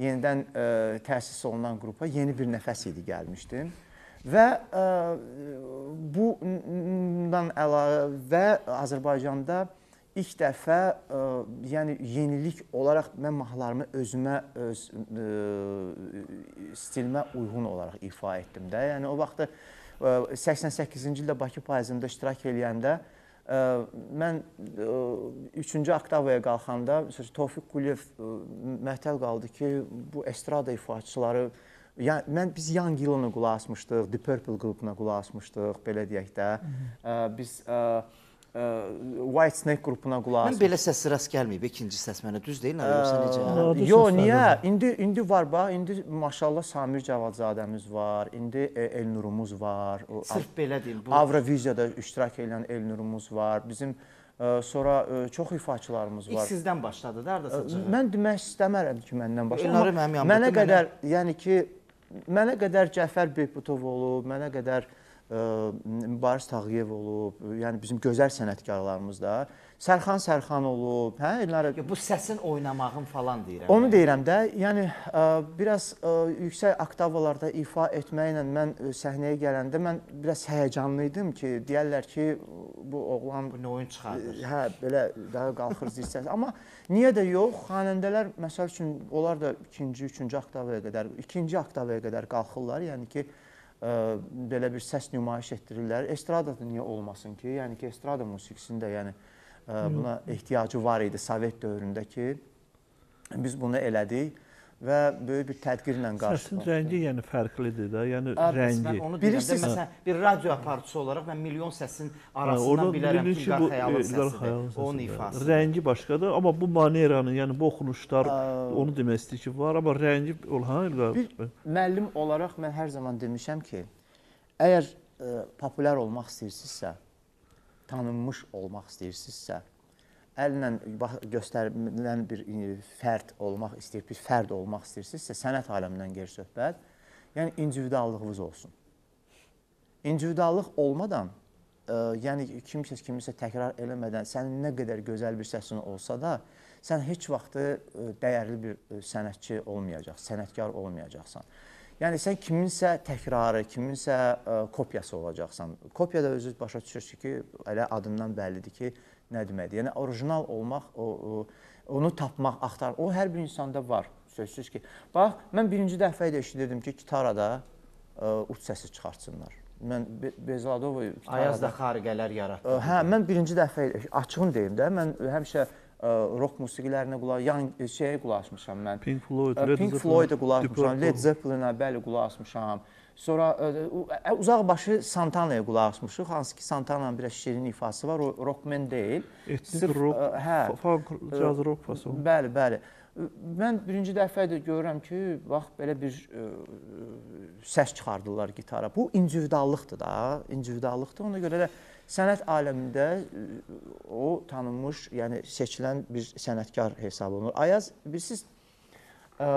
yenidən ə, təsis olunan qrupa yeni bir nəfəs idi gəlmişdim. Və ə, bundan əlavə Azərbaycanda ilk dəfə ə, yəni yenilik olaraq mən mahnılarımı özümə öz ə, stilimə uyğun olaraq ifa etdim də. Yəni o vaxtda ə, 88-ci ildə Bakı payızında iştirak eləyəndə ə, mən 3-cü oktavaya qalxanda məsələn Tofiq Quliyev məhtəl qaldı ki, bu estrada ifaçıları Yəni mən biz Young Yellow-na qulaq asmışdıq, The Purple qrupuna qulaq asmışdıq, belə deyək də. Ə, biz ə, White Snake qrupuna qulaq Mən asmışdıq. belə səs rast gəlməyib. İkinci səs mənə düz deyil, yoxsa necə? Yox, səslər niyə? İndi indi var bax, indi maşallah Samir Cavadzadəmiz var, indi e, Elnurumuz var. o Sırf belə deyim. Bu Avroviziyada iştirak edən Elnurumuz var. Bizim ə, sonra ə, çox ifaçılarımız ilk var. sizdən başladı da, harda saçığı? Mən demək istəmərəm ki, məndən yanımda, Mənə mənə- qədər, yəni ki, mənə qədər Cəfər Beyputov olub, mənə qədər ə, Mübariz Tağıyev olub, yəni bizim gözəl sənətkarlarımız da. Sərxan Sərxan olub, hə? Elnarə bu səsin oynamağın falan deyirəm. Onu deyirəm də, yəni ə, biraz ə, yüksək oktavalarda ifa etməklə mən səhnəyə gələndə mən biraz həyəcanlı idim ki, deyərlər ki, bu oğlan bu nə oyun çıxardır? hə belə daha qalxır zirsə. Amma niyə də yox? Xanəndələr məsəl üçün onlar da 2-ci, 3-cü oktavaya qədər, 2-ci oktavaya qədər qalxırlar. Yəni ki, ə, belə bir səs nümayiş etdirirlər. Estrada da niyə olmasın ki? Yəni ki, estrada musiqisində yəni ə, buna ehtiyacı var idi Sovet dövründə ki, biz bunu elədik və böyük bir tədbirlə Səsin qarşı. rəngi yəni fərqlidir də, yəni Bəs rəngi. Mən onu deyirəm Bilirsiniz- məsələn, bir radio aparıcısı olaraq mən milyon səsin arasından bilərəm ki, bu Xəyalın İlqar səsidir. Onun ifasıdır. Rəngi başqadır, amma bu maneranın, yəni bu oxunuşlar onu demək istəyir ki, var, amma rəngi ol ha İlqar. Bir müəllim olaraq mən hər zaman demişəm ki, əgər ə, populyar olmaq istəyirsinizsə, tanınmış olmaq istəyirsinizsə, əllə göstərilən bir e, fərd olmaq istəyir, bir fərd olmaq istəyirsinizsə, sənət aləmindən geri söhbət, yəni individuallığınız olsun. İndividuallıq olmadan, ə, yəni kimsə kimisə təkrar eləmədən sənin nə qədər gözəl bir səsin olsa da, sən heç vaxt dəyərli bir ə, sənətçi olmayacaqsan, sənətkar olmayacaqsan. Yəni sən kiminsə təkrarı, kiminsə ə, kopyası olacaqsan. Kopya da özü başa düşürsüz ki, elə adından bəllidir ki, nə deməkdir. Yəni orijinal olmaq, o, o onu tapmaq, axtar. O hər bir insanda var. Sözsüz ki, bax mən birinci dəfə ilə eşidirdim ki, gitarada ə, uç səsi çıxartsınlar. Mən Be Bezadovu Ayaz da xariqələr yaratdı. Hə, mən birinci dəfə açığını deyim də, mən həmişə rock musiqilərinə qulaq, yan şeyə qulaq asmışam mən. Pink Floyd, Led Pink Floyd-a qulaq asmışam. Led Zeppelin-ə bəli qulaq asmışam. Sonra ə, uzaqbaşı Santana-ya qulaq asmışıq. Hansı ki Santana-nın biraz şirin ifası var. O rockman deyil. Etnik Sırf, rock, ə, hə. funk, caz rock fasonu. Bəli, bəli. Mən birinci dəfədir görürəm ki, bax belə bir ə, səs çıxardırlar gitara. Bu individuallıqdır da, individuallıqdır. Ona görə də sənət aləmində ə, o tanınmış, yəni seçilən bir sənətkar hesab olunur. Ayaz bilirsiniz, ə,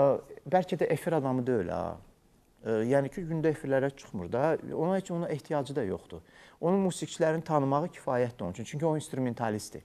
bəlkə də efir adamı deyil ha. Ə, Yəni ki, gündə efirlərə çıxmır da. Ona heç ona ehtiyacı da yoxdur. Onun musiqiçilərini tanımağı kifayətdir onun üçün. Çünki o instrumentalistdir.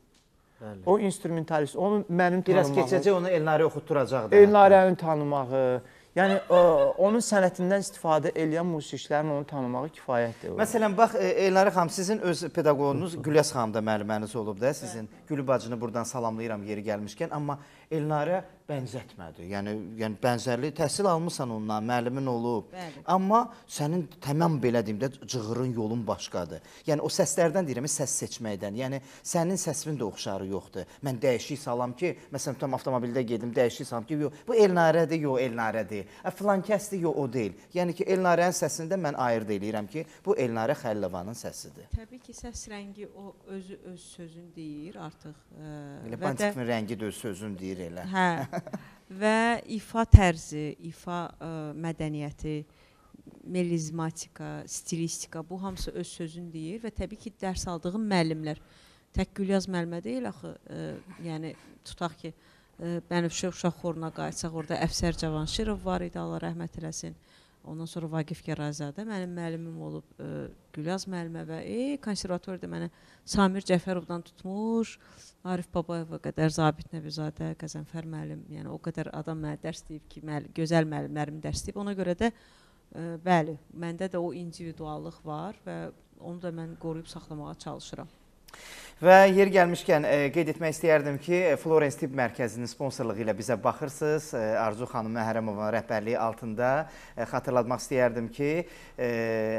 Bəli. O instrumentalist, onun mənim Biraz tanımağım- keçəcək onu Elnarə oxutduracaq da. Elnarənin tanımağı, yəni ə, onun sənətindən istifadə edən musiqiçilərin onu tanımağı kifayətdir. Məsələn, bax e, Elnarə xanım, sizin öz pedaqoqunuz Gülyaz xanım da müəlliməniz olub da, sizin Gülü bacını buradan salamlayıram yeri gəlmişkən, amma Elnarə bənzətmədi. Yəni yəni bənzərlik təhsil almısan ondan, müəllimin olub. Bəli. Amma sənin tamam belə deyim də cığırın yolun başqadır. Yəni o səslərdən deyirəm, səs seçməkdən. Yəni sənin səsinin də oxşarı yoxdur. Mən dəyişik salam ki, məsələn, tam avtomobildə gedim, dəyişik salam ki, yox, bu Elnarədir, yox Elnarədir. A filan kəsdir, yox o deyil. Yəni ki, Elnarənin səsini də mən ayırd eləyirəm ki, bu Elnarə Xəlləvanın səsidir. Təbii ki, səs rəngi o özü öz sözün deyir artıq. ə, Elə Bantikmin rəngi də öz sözün deyir elə. Hə. və ifa tərzi, ifa ə, mədəniyyəti, melizmatika, stilistika bu hamısı öz sözün deyir və təbii ki, dərs aldığım müəllimlər tək Gülyaz müəllimə deyil axı, ə, yəni tutaq ki, ə, Bənövşə uşaq xoruna qayıtsaq, orada Əfsər Cavanşirov var idi, Allah rəhmət eləsin. Ondan sonra Vaqif Gərazadə mənim müəllimim olub, ə, Gülyaz müəllimə və e, konservatoriyada mənə Samir Cəfərovdan tutmuş, Arif Babayeva qədər Zabit Nəbizadə, Qəzənfər müəllim, yəni o qədər adam mənə dərs deyib ki, müəllim, gözəl müəllimlərim dərs deyib. Ona görə də ə, bəli, məndə də o individuallıq var və onu da mən qoruyub saxlamağa çalışıram. Və yer gəlmişkən e, qeyd etmək istəyərdim ki, e, Florence Tibb Mərkəzinin sponsorluğu ilə bizə baxırsınız. E, Arzu xanım Məhərrəmovun rəhbərliyi altında xatırlatmaq istəyərdim ki,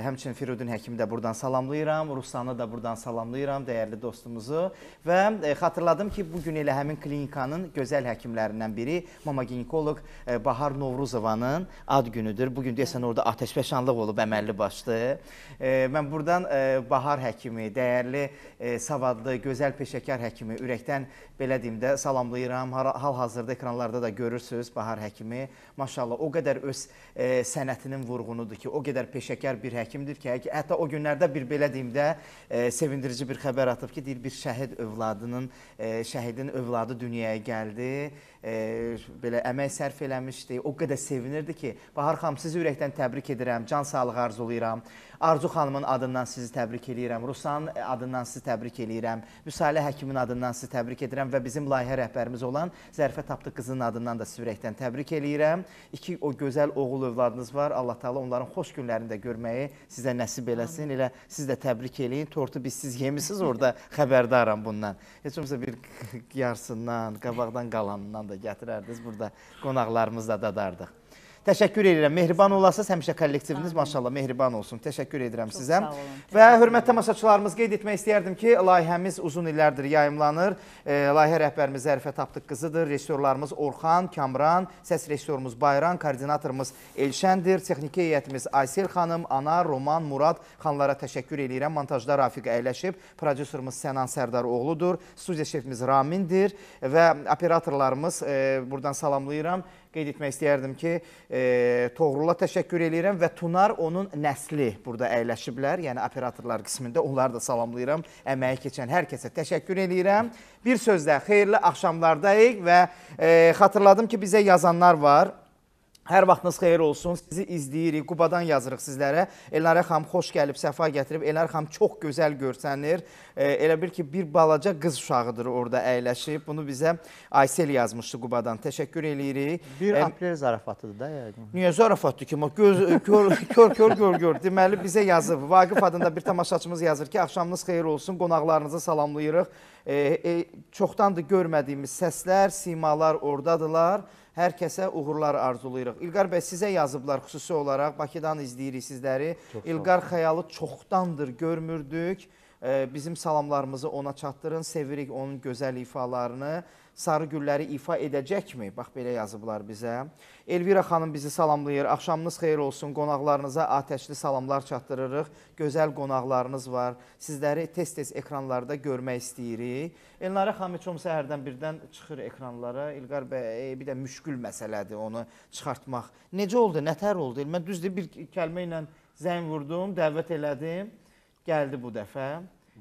həmçinin Firudin həkimi də buradan salamlayıram, Ruslanı da buradan salamlayıram, dəyərli dostumuzu və xatırladım ki, bu gün elə həmin klinikanın gözəl həkimlərindən biri mama ginekoloq e, Bahar Novruzovanın ad günüdür. Bu gün deyəsən orada atəşfəşanlıq olub əməlli başlı. Mən buradan Bahar həkimi, dəyərli e, savadlı, gözəl peşəkar həkimi ürəkdən belə deyim də salamlayıram. Hal-hazırda ekranlarda da görürsüz Bahar həkimi. Maşallah o qədər öz e, sənətinin vurğunudur ki, o qədər peşəkar bir həkimdir ki, hətta o günlərdə bir belə deyim də e, sevindirici bir xəbər atıb ki, deyir bir şəhid övladının, e, şəhidin övladı dünyaya gəldi. E, belə əmək sərf eləmişdi. O qədər sevinirdi ki, Bahar xanım sizi ürəkdən təbrik edirəm. Can sağlığı arzulayıram. Arzu xanımın adından sizi təbrik eləyirəm. Ruslan adından sizi təbrik eləyirəm. Müsalə həkimin adından sizi təbrik edirəm və bizim layihə rəhbərimiz olan Zərifə Tapdıq qızının adından da sizi ürəkdən təbrik eləyirəm. İki o gözəl oğul övladınız var. Allah Taala onların xoş günlərini də görməyi sizə nəsib eləsin. Elə siz də təbrik eləyin. Tortu biz siz yemisiniz orada xəbərdaram bundan. Heç olmasa bir yarısından, qabaqdan qalanından da gətirərdiniz. Burada qonaqlarımızla dadardıq. Təşəkkür edirəm. Mehriban olasınız. Həmişə kollektiviniz maşallah mehriban olsun. Təşəkkür edirəm Çox sizə. Və hörmətli tamaşaçılarımız qeyd etmək istəyərdim ki, layihəmiz uzun illərdir yayımlanır. E, layihə rəhbərimiz Zərifə Tapdıq qızıdır. Rejissorlarımız Orxan, Kamran, səs rejissorumuz Bayran, koordinatorumuz Elşəndir, texniki heyətimiz Aysel xanım, Anar, Roman, Murad xanlara təşəkkür edirəm. Montajda Rafiq əyləşib, prodüserimiz Sənan Sərdaroğludur, studiya şefimiz Ramindir və operatorlarımız e, buradan salamlayıram. Qeyd etmək istəyərdim ki, e, Toğrula təşəkkür eləyirəm və Tunar onun nəsli burada əyləşiblər. Yəni operatorlar qismində onları da salamlayıram. Əməyi keçən hər kəsə təşəkkür eləyirəm. Bir sözlə xeyirli axşamlardayıq və e, xatırladım ki, bizə yazanlar var. Hər vaxtınız xeyir olsun. Sizi izləyirik. Qubadan yazırıq sizlərə. Elnarə xanım xoş gəlib, səfa gətirib. Elnarə xanım çox gözəl görsənir. E, elə bil ki, bir balaca qız uşağıdır orada əyləşib. Bunu bizə Aysel yazmışdı Qubadan. Təşəkkür eləyirik. 1 Em, aprel zarafatıdır da yəqin. Niyə zarafatdır ki? Göz kör kör kör gör gör. Deməli bizə yazıb. Vaqif adında bir tamaşaçımız yazır ki, axşamınız xeyir olsun. Qonaqlarınızı salamlayırıq. E, e, çoxdandır görmədiyimiz səslər, simalar ordadılar. Hər kəsə uğurlar arzulayırıq. İlqar bəy sizə yazıblar xüsusi olaraq. Bakıdan izləyirik sizləri. İlqar xəyalı çoxdandır görmürdük. Bizim salamlarımızı ona çatdırın. Sevirik onun gözəl ifalarını. Sarı gülləri ifa edəcəkmi? Bax belə yazıblar bizə. Elvira xanım bizi salamlayır. Axşamınız xeyir olsun. Qonaqlarınıza atəşli salamlar çatdırırıq. Gözəl qonaqlarınız var. Sizləri tez-tez ekranlarda görmək istəyirik. Elnarə xanım heç olmasa hərdən birdən çıxır ekranlara. İlqar bəy e, bir də müşkül məsələdir onu çıxartmaq. Necə oldu? Nətər oldu? Mən düzdür bir kəlmə ilə zəng vurdum, dəvət elədim. Gəldi bu dəfə.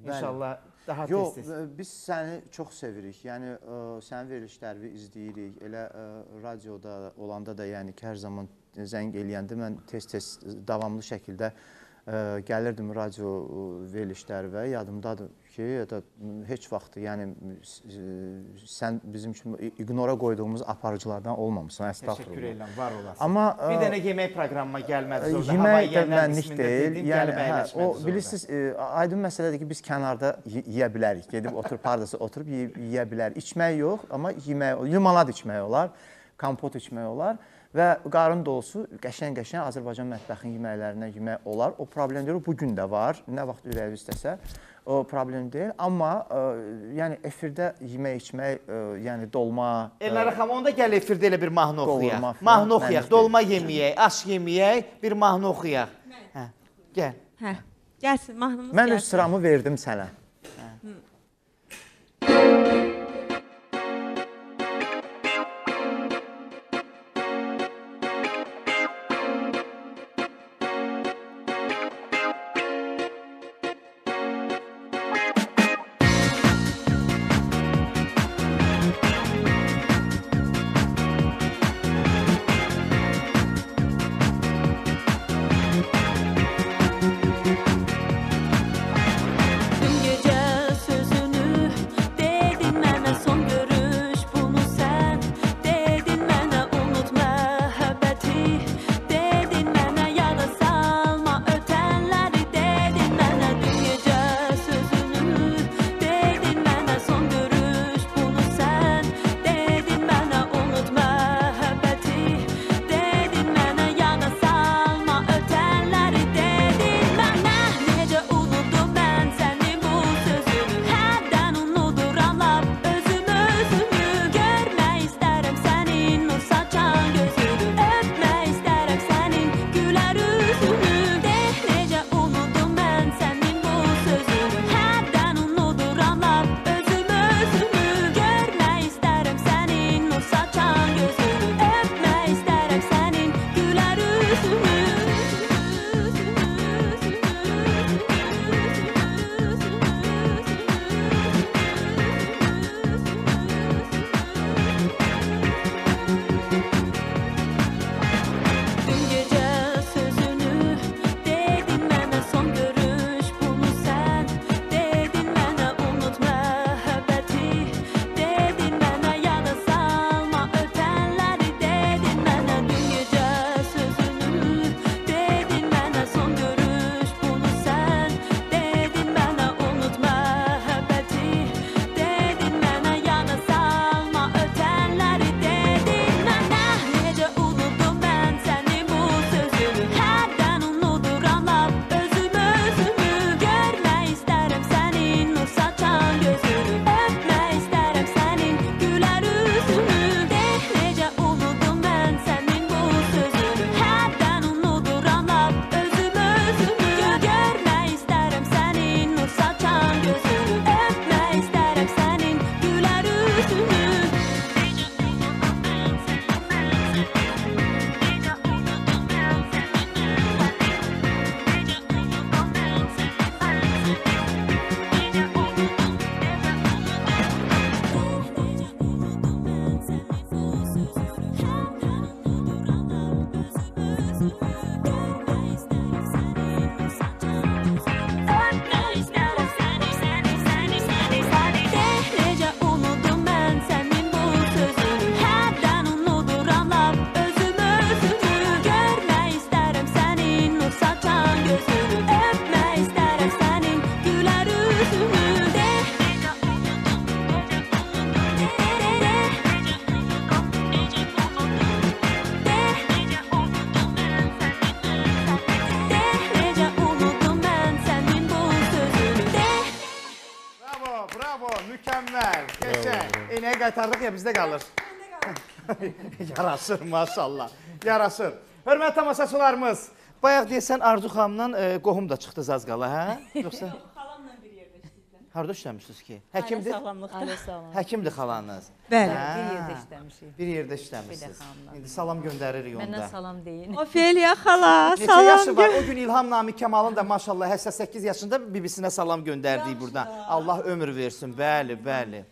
İnşallah daha Yox, tez-tez. e, biz səni çox sevirik. Yəni ə, sənin verilişlərini izləyirik. Elə ə, radioda olanda da yəni ki, hər zaman zəng eləyəndə mən tez-tez davamlı şəkildə ə, gəlirdim radio ə, verilişləri və yadımdadır ki, m, heç vaxt yəni sən bizim kimi ignora qoyduğumuz aparıcılardan olmamısan. Təşəkkür Estağfurullah. edirəm, var olasın. Amma bir dənə yemək proqramıma gəlmədi. Hava Yemək də mənlik deyil. Yəni hə, o bilirsiniz, aydın məsələdir ki, biz kənarda ye- yeyə bilərik. Gedib oturub hardasa oturub ye- yeyə bilərik. İçmək yox, amma yemək, limonad içmək olar, kompot içmək olar və qarın dolusu qəşəng-qəşəng Azərbaycan mətbəxinin yeməklərindən yemək olar. O problem deyil, bu gün də var. Nə vaxt ürəyi istəsə, o problem deyil. Amma ə, yəni efirdə yemək içmək, ə, yəni dolma, ə, Elnarə xanım, onda gəl efirdə elə bir mahnı oxuyaq. Mahnı oxuyaq, dolma yeməyək, aş yeməyək, bir mahnı oxuyaq. Hə. Gəl. Hə. Gəlsin mahnımız mən öz gəlsin. sıramı verdim sənə. Dün gecə eynəyi qaytardıq ya bizdə qalır. Yaraşır maşallah. Yaraşır. Hörmətli tamaşaçılarımız, bayaq deyəsən Arzu xanımdan e, qohum da çıxdı az qala, hə? Yoxsa Xalamla bir yerdə işləyirlər. harda işləmisiniz ki? Həkimdir? Sağlamlıqda. sağlam. Həkimdir xalanız. Bəli. Hə, Bir yerdə işləmişik. Bir yerdə işləmisiniz. İndi salam göndəririk Məndən onda. salam deyin. Ofeliya xala, Neçə salam. yaşı var? O gün İlham Nami Kemalın da maşallah 88 yaşında bibisinə salam göndərdik burada. Allah ömür versin. Bəli, bəli.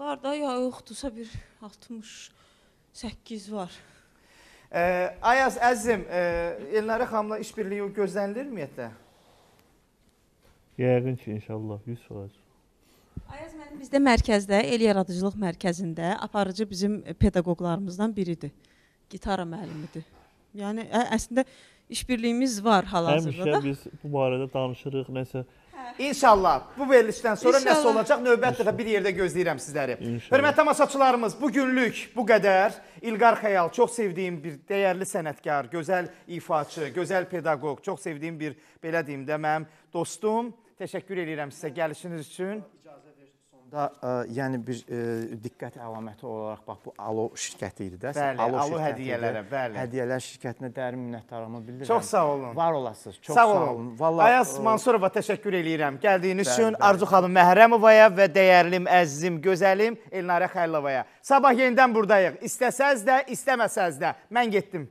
Var da ya yoxdursa bir 68 var. Ee, Ayaz əzizim, e, Elnarə xanımla işbirliyi gözlənilir ümumiyyətlə? Yəqin ki, inşallah 100%. Ayaz mənim bizdə mərkəzdə, el yaradıcılıq mərkəzində aparıcı bizim pedaqoqlarımızdan biridir. Gitara müəllimidir. Yəni ə, əslində işbirliyimiz var hal-hazırda Həmişə da. biz bu barədə danışırıq, nəsə İnşallah bu verilişdən sonra nəsə İnşallah. olacaq. Növbət dəfə bir yerdə gözləyirəm sizləri. Hörmətli tamaşaçılarımız, bu günlük bu qədər. İlqar Xəyal çox sevdiyim bir dəyərli sənətkar, gözəl ifaçı, gözəl pedaqoq, çox sevdiyim bir belə deyim də mənim dostum. Təşəkkür edirəm sizə gəlişiniz üçün. Da ə, yəni bir ə, diqqət əlaməti olaraq bax bu Alo şirkəti idi də. Bəli, Alo idi. hədiyyələrə, bəli. Hədiyyələr şirkətinə dərin minnətdarlığımı bildirirəm. Çox sağ olun. Var olasınız. Çox Sağ sağ, olun. olun. Vallahi Ayaz ə, Mansurova təşəkkür eləyirəm gəldiyiniz Bəli, üçün. bəli. Arzu xanım Məhrəmovaya və dəyərlim, əzizim, gözəlim Elnarə Xəlilovaya. Sabah yenidən burdayıq. İstəsəz də, istəməsəz də mən getdim.